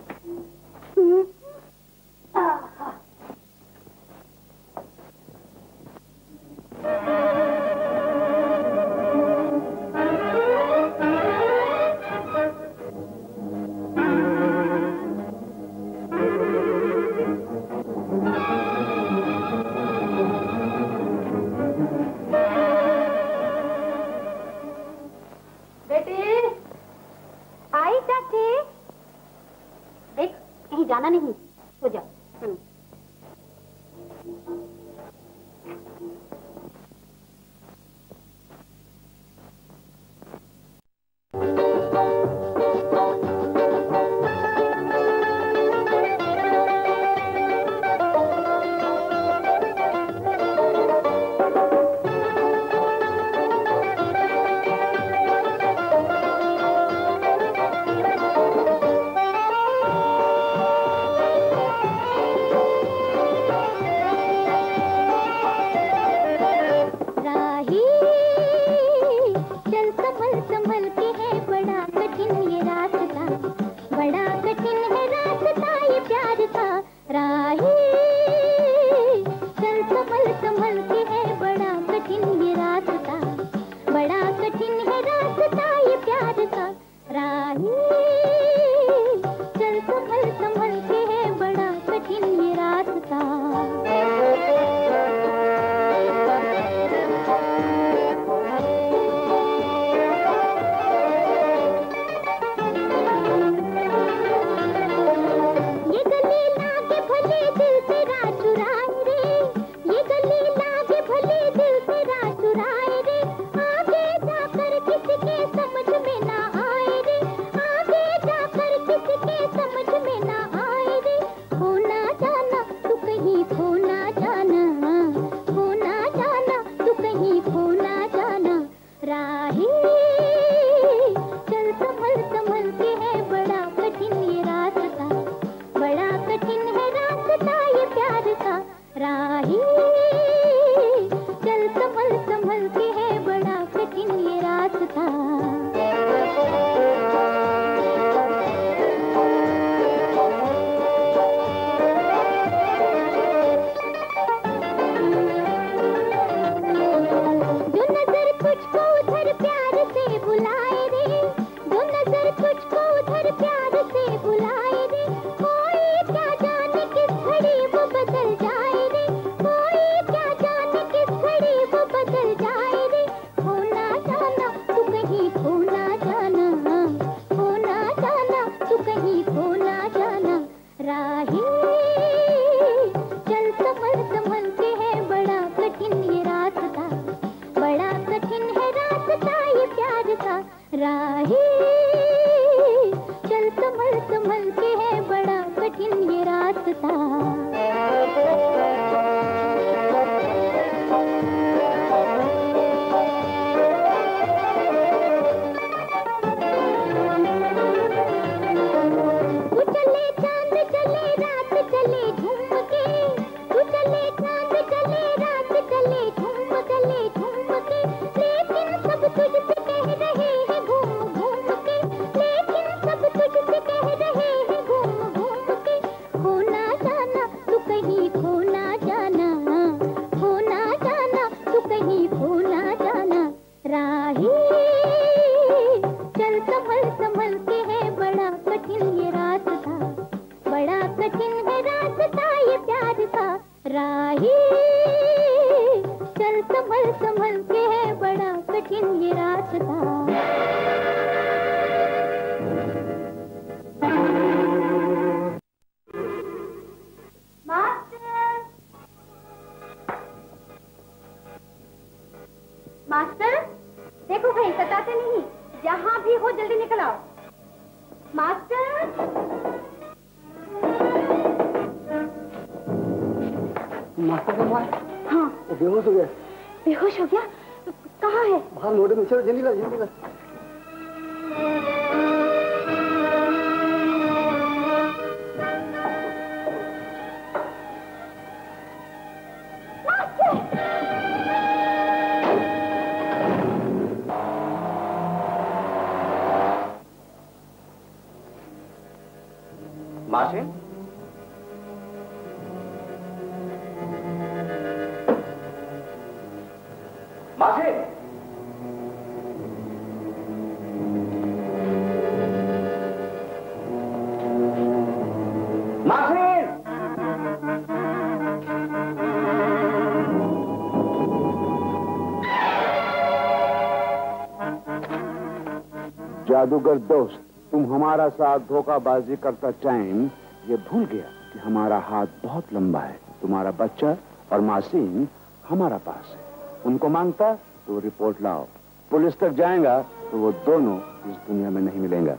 जादूगर दोस्त, तुम हमारा साथ धोखाबाजी करता टाइम ये भूल गया कि हमारा हाथ बहुत लंबा है। तुम्हारा बच्चा और मासीन हमारा पास है। उनको माँगता तो रिपोर्ट लाओ। पुलिस तक जाएगा तो वो दोनों इस दुनिया में नहीं मिलेंगे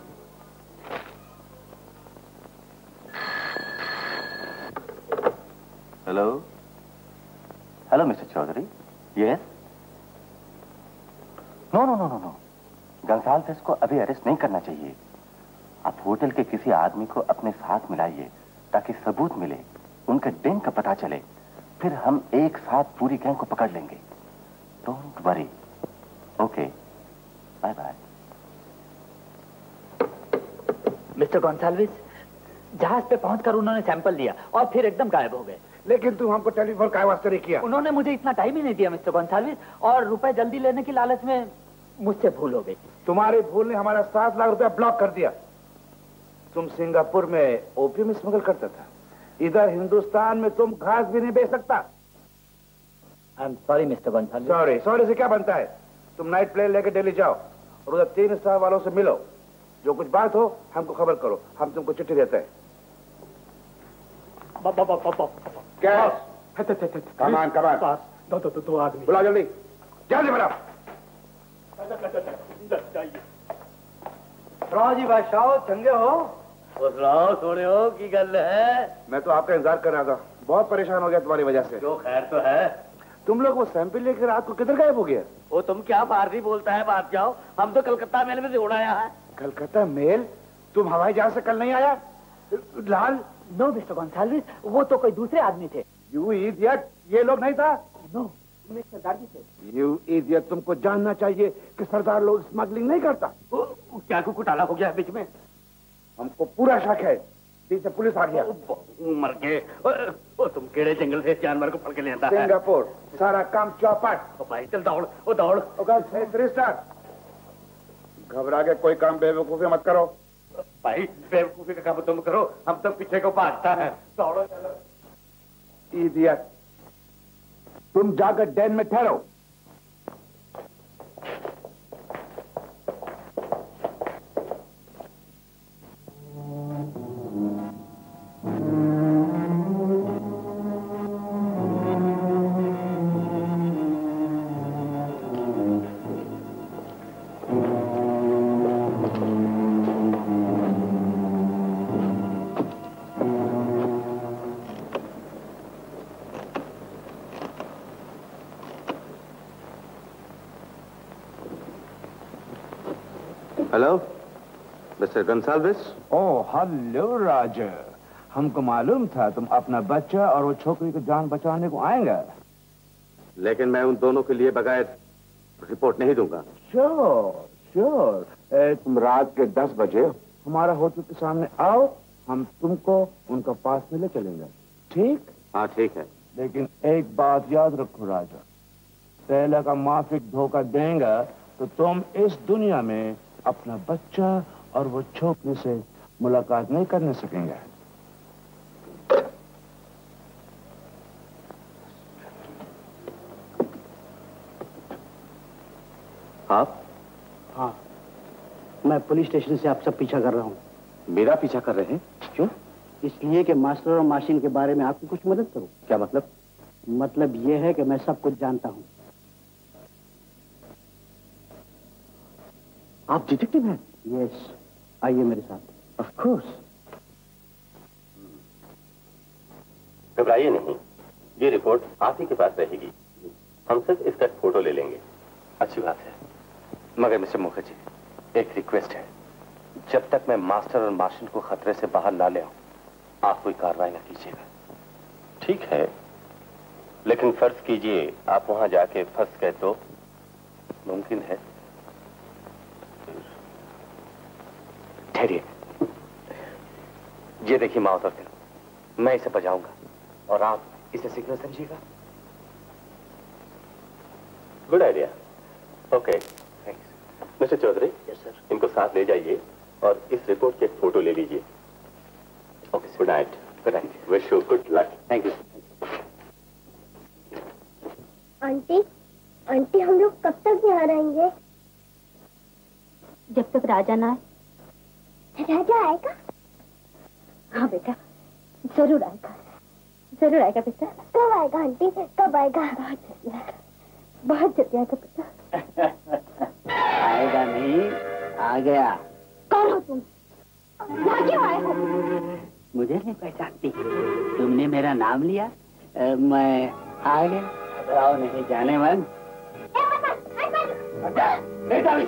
hello hello mister Chaudhary yes no no no no no Gonsalves को अभी अरेस्ट नहीं करना चाहिए। आप होटल के किसी आदमी को अपने साथ मिलाइए ताकि सबूत मिले उनके दिन का पता चले। फिर हम एक साथ पूरी गैंग को पकड़ लेंगे। Don't worry okay bye bye mister Gonsalves जहाज़ पे पहुंचकर उन्होंने सैंपल लिया और फिर एकदम गायब हो गए। लेकिन तुम हमको टेलीफोन काय वास्ते नहीं किया। उन्होंने मुझे इतना टाइम ही नहीं दिया मिस्टर गोंसाल्विस और रुपए जल्दी लेने की लालच में मुझसे भूल हो गई तुम्हारी भूल ने हमारा सात लाख रुपया ब्लॉक कर दिया तुम सिंगापुर में ओपियम स्मगल करता था इधर हिंदुस्तान में तुम घास भी नहीं बेच सकता I am sorry mister Gonsalves sorry sorry से क्या बनता है तुम नाइट प्लेन लेके दिल्ली जाओ और उधर तीन स्टार वालों से मिलो जो कुछ बात हो हमको खबर करो हम तुमको चिट्ठी देते हैं क्या है? कमान कमान दो दो दो आदमी बुलाओ जल्दी जल्दी बुलाओ जी बादशाह चंगे हो? सुनाओ थोड़े हो की गल है। मैं तो आपका इंतज़ार कर रहा था। बहुत परेशान हो गया तुम्हारी वजह से। जो खैर तो है। तुम लोग वो सैंपल लेकर रात को किधर गायब हो गया वो तुम क्या फारसी बोलता है? बात जाओ। हम तो कलकत्ता मेल में से उड़ाया है। कलकत्ता मेल? तुम हवाई जहाज़ से कल नहीं आया? लाल नो मिस्टर गोंसाल्विस वो तो कोई दूसरे आदमी थे। यू इडियट ये लोग नहीं था। नो मेरे सरदार जी थे। यू इडियट तुमको जानना चाहिए कि सरदार लोग स्मगलिंग नहीं करता। वो- वो क्या को घोटाला हो गया बीच में? हमको पूरा शक है। पीछे पुलिस आ गया मर गए। ओ- ओ तुम केड़े जंगल से जानवर को पकड़ के ले आता है। सिंगापुर सारा काम चौपट। ओ भाई चल दौड़ ओ दौड़। घबरा के कोई काम बेवकूफ़ी मत करो। भाई बेवकूफ़ी का काम तुम करो। हम तो पीछे को भागता है। दौड़ो चलो। इडियट तुम जाकर डैन में ठहरो। Mister Gonsalves oh hello Roger हमको मालूम था तुम अपना बच्चा और वो छोकरी को जान बचाने को आएगा। लेकिन मैं उन दोनों के लिए बगैर रिपोर्ट नहीं दूँगा। श्योर श्योर तुम रात के दस बजे हमारा होटल के सामने आओ हम तुमको उनका पास में ले चलेंगे। ठीक? हाँ ठीक है। लेकिन एक बात याद रखो राजा। पहला का माफिक धोखा देंगे तो तुम इस दुनिया में अपना बच्चा और वो छोकरी से मुलाकात नहीं करने सकेंगे। आप? हाँ। मैं पुलिस स्टेशन से आप सब पीछा कर रहा हूँ। मेरा पीछा कर रहे हैं? क्यों? इसलिए कि मास्टर और माशिन के बारे में आपकी कुछ मदद करूँ। क्या मतलब? मतलब ये है कि मैं सब कुछ जानता हूँ। आप डिटेक्टिव हैं? यस आइए मेरे साथ। ऑफ़ कोर्स घबराइए नहीं। ये रिपोर्ट आप ही के पास रहेगी। हम सिर्फ़ इसका फ़ोटो ले लेंगे। अच्छी बात है। मगर मिस्टर मुखर्जी एक रिक्वेस्ट है। जब तक मैं मास्टर और मार्शन को खतरे से बाहर ना ले आऊँ आप कोई कार्रवाई ना कीजिएगा। ठीक है। लेकिन फ़र्ज़ कीजिए आप वहाँ जाके फंस गए तो? मुमकिन है। ठहरिए ये देखिए माँ उतरते मैं इसे बजाऊँगा और आप इसे सिग्नल समझिएगा। Good idea okay mister Chaudhary yes sir इनको साथ ले जाइए और इस रिपोर्ट की एक फ़ोटो ले लीजिए। Okay good night good night wish you good luck thank you aunty aunty हम लोग कब तक यहाँ रहेंगे? जब तक राजा ना आए। राजा आएगा? हाँ बेटा ज़रूर आएगा। ज़रूर आएगा बेटा। कब आएगा आंटी? कब आएगा? बहुत जल्दी आएगा। बहुत जल्दी आएगा बेटा। आएगा नहीं आ गया। कौन हो तुम? यहाँ क्यों आए हो? मुझे नहीं पहचानती। तुमने मेरा नाम लिया अ, मैं आ गया। घबराओ नहीं जाने मन। रुक जाओ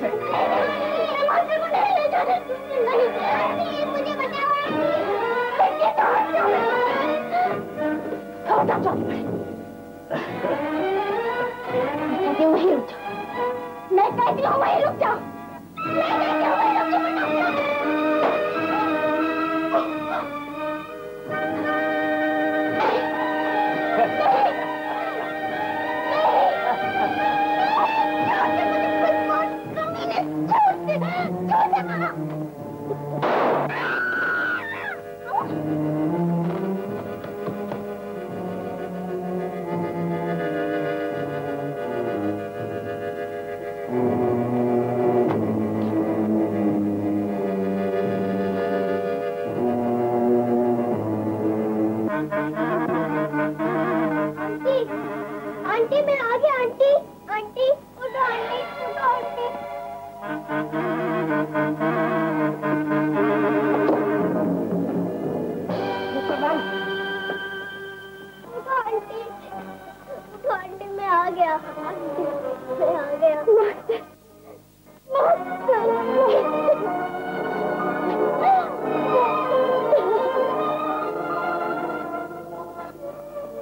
मैं कहती हूँ वही रुक जाओ मैं कहती हूँ वही रुक जाओ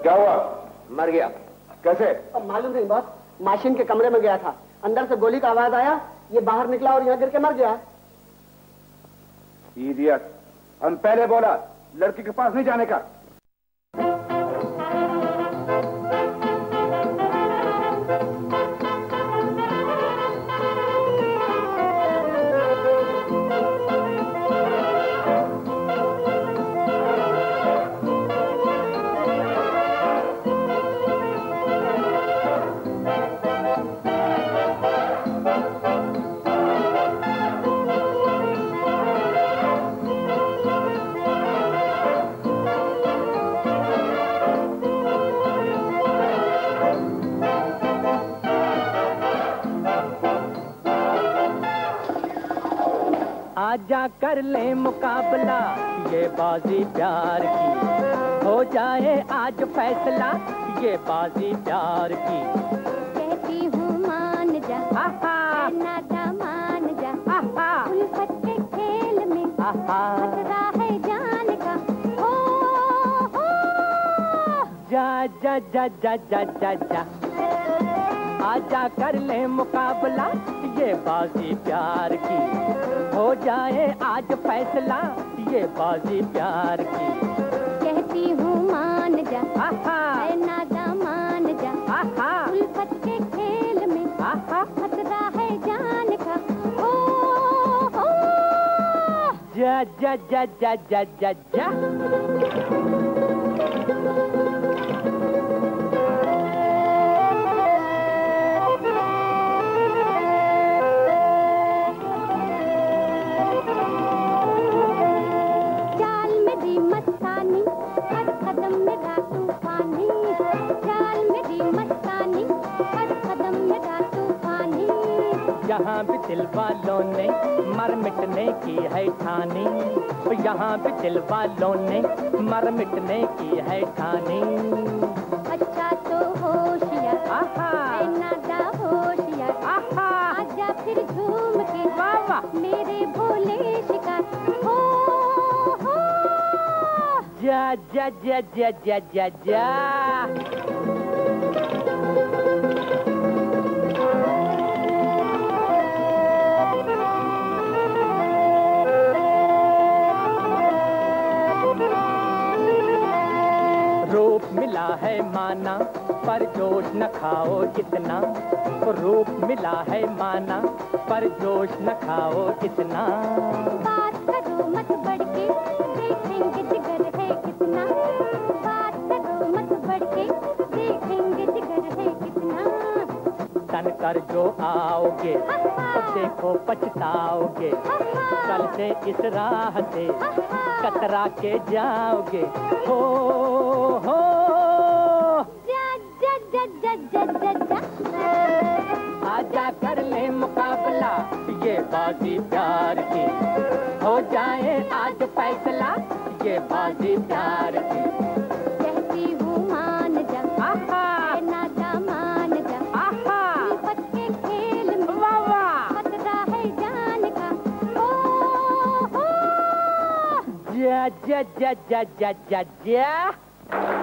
क्या हुआ? मर गया। कैसे? अब मालूम नहीं बस माशिन के कमरे में गया था। अंदर से गोली का आवाज़ आया ये बाहर निकला और यहाँ गिर के मर गया। इडियट हम पहले बोला लड़की के पास नहीं जाने का। आजा कर ले मुकाबला ये बाजी प्यार की। हो जाए आज फैसला ये बाजी प्यार की। कहती हूँ मान जा मान जा। उल्फत के खेल में खतरा है जान का। हो हो। जा जा जा जा जा जा जा। आजा कर ले मुकाबला ये बाजी प्यार की। हो जाए आज फैसला ये बाजी प्यार की। कहती हूँ मान जा। आहा। नादा मान जा। आहा। उल्फत के खेल में आहा। खतरा है जान का। हो हो। जा जा जा जा जा जा जा। यहाँ भी दिल वालों ने मर मिटने की है ठानी। यहाँ भी दिल वालों ने मर मिटने की है ठानी। अच्छा तो होशियार आहा। है नादा होशियार। आजा फिर झूम के वाह। मेरे भोले शिकार। हो हो। जा जा जा जा जा जा जा। मिला है माना पर जोश न खाओ इतना रूप मिला है माना पर जोश न खाओ बात करो मत बढ़ के देखेंगे जिगर है कितना। बात करो मत बढ़ के देखेंगे जिगर है कितना। तन कर जो आओगे तो देखो पछताओगे। कल से इस राह से कतरा के जाओगे। हो हो। मुकाबला ये बाजी प्यार की। हो जाए आज फैसला ये बाजी प्यार की। कहती हूँ मान जा। है नादा मान जा। के खेल में खतरा है जान का। ओ हो जा जा जा जा जा जा जा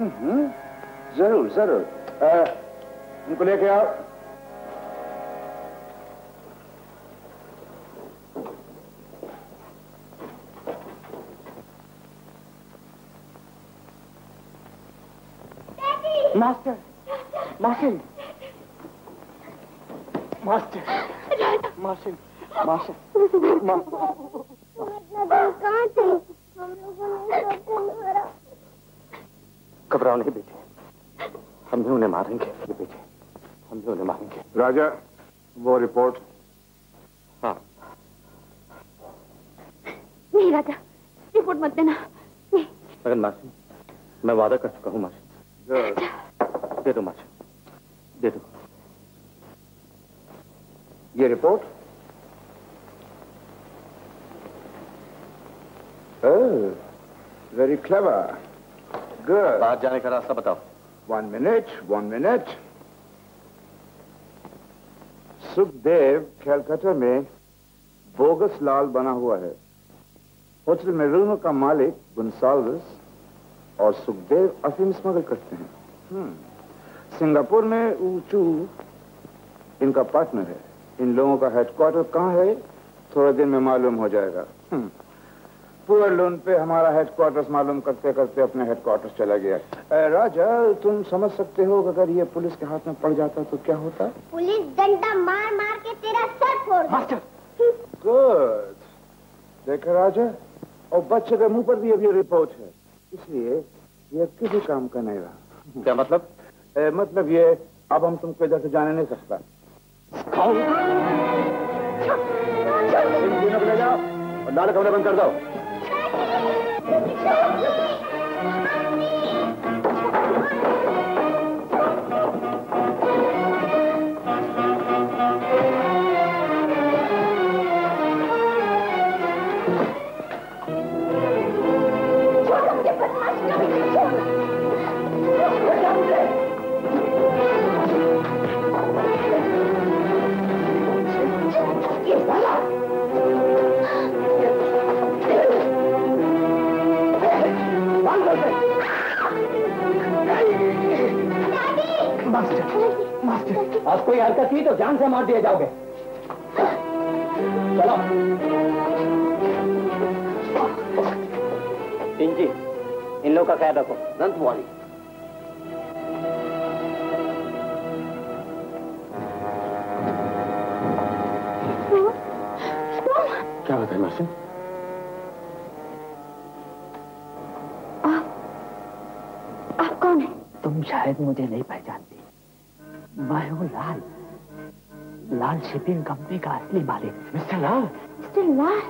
ज़रूर ज़रूर अ, उनको लेके आओ मास्टर मासिन मास्टर मासिन मास्टर मा- कहाँ थे हम लोगों ने घबराओ नहीं बेटे। हम भी उन्हें मारेंगे ये बेटे। हम भी उन्हें मारेंगे। राजा वो रिपोर्ट। हाँ। नहीं राजा रिपोर्ट मत देना। मगर मासी मैं वादा कर चुका हूँ मासी। दे दो मासी। दे दो। ये रिपोर्ट? वेरी क्लेवर गुड बाहर जाने का रास्ता बताओ। One minute one minute Sukhdev Calcutta में बोगस लाल बना हुआ है। होटल में रूम का मालिक गुंसाल्वस और सुखदेव अफीम स्मगल करते हैं। हम्म, सिंगापुर में ऊंचू इनका पार्टनर है। इन लोगों का हेडक्वार्टर कहाँ है? थोड़ा दिन में मालूम हो जाएगा। हम्म, पूरे लोन पे हमारा हेडक्वार्टर्स मालूम करते करते अपने हेडक्वार्टर्स चला गया। राजा तुम समझ सकते हो अगर ये पुलिस के हाथ में पड़ जाता तो क्या होता? पुलिस डंडा मार मार के तेरा सर फोड़ मास्टर! गुड। देखा राजा और बच्चे के मुँह पर भी अभी रिपोर्ट है। इसलिए ये किसी काम का नहीं रहा। क्या मतलब? ए, मतलब ये अब हम तुमको इधर से जाने नहीं सकता। और लाल कमरे बंद कर दो। Oh, my God. आज कोई हरकत की तो जान से मार दिए जाओगे। चलो। इंजी इन लोग का ख्याल रखो। नंदवाणी क्या बात है मासी आप कौन है? तुम शायद मुझे नहीं पहचानती। मैं हूँ लाल लाल शिपिंग कंपनी का असली मालिक मिस्टर लाल। मिस्टर लाल?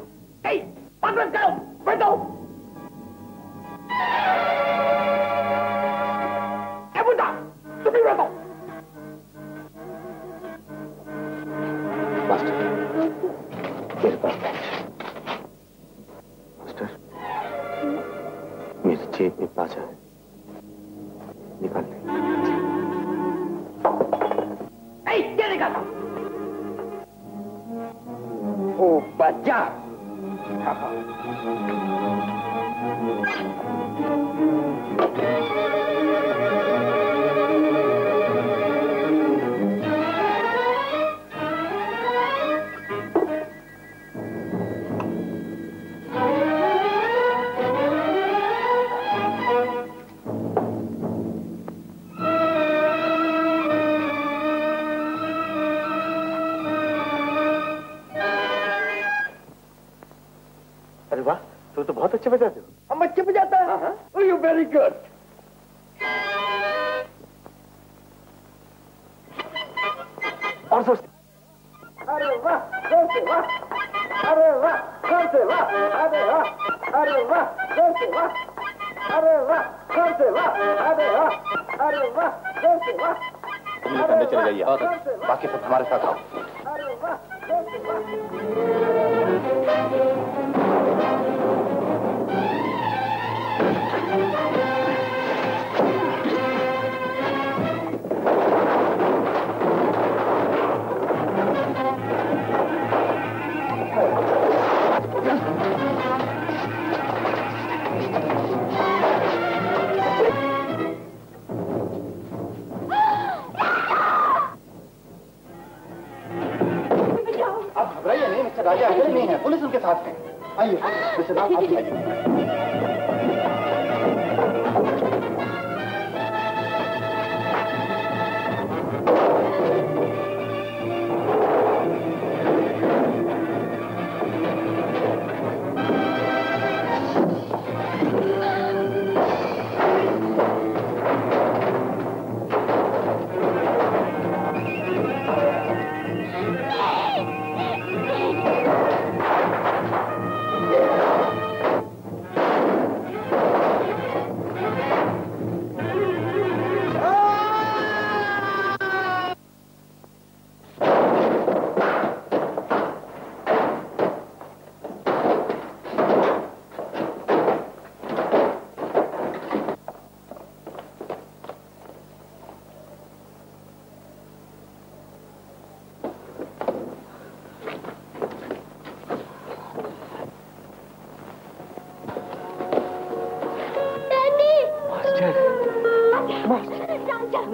बंद करो बैठो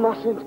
मास्टर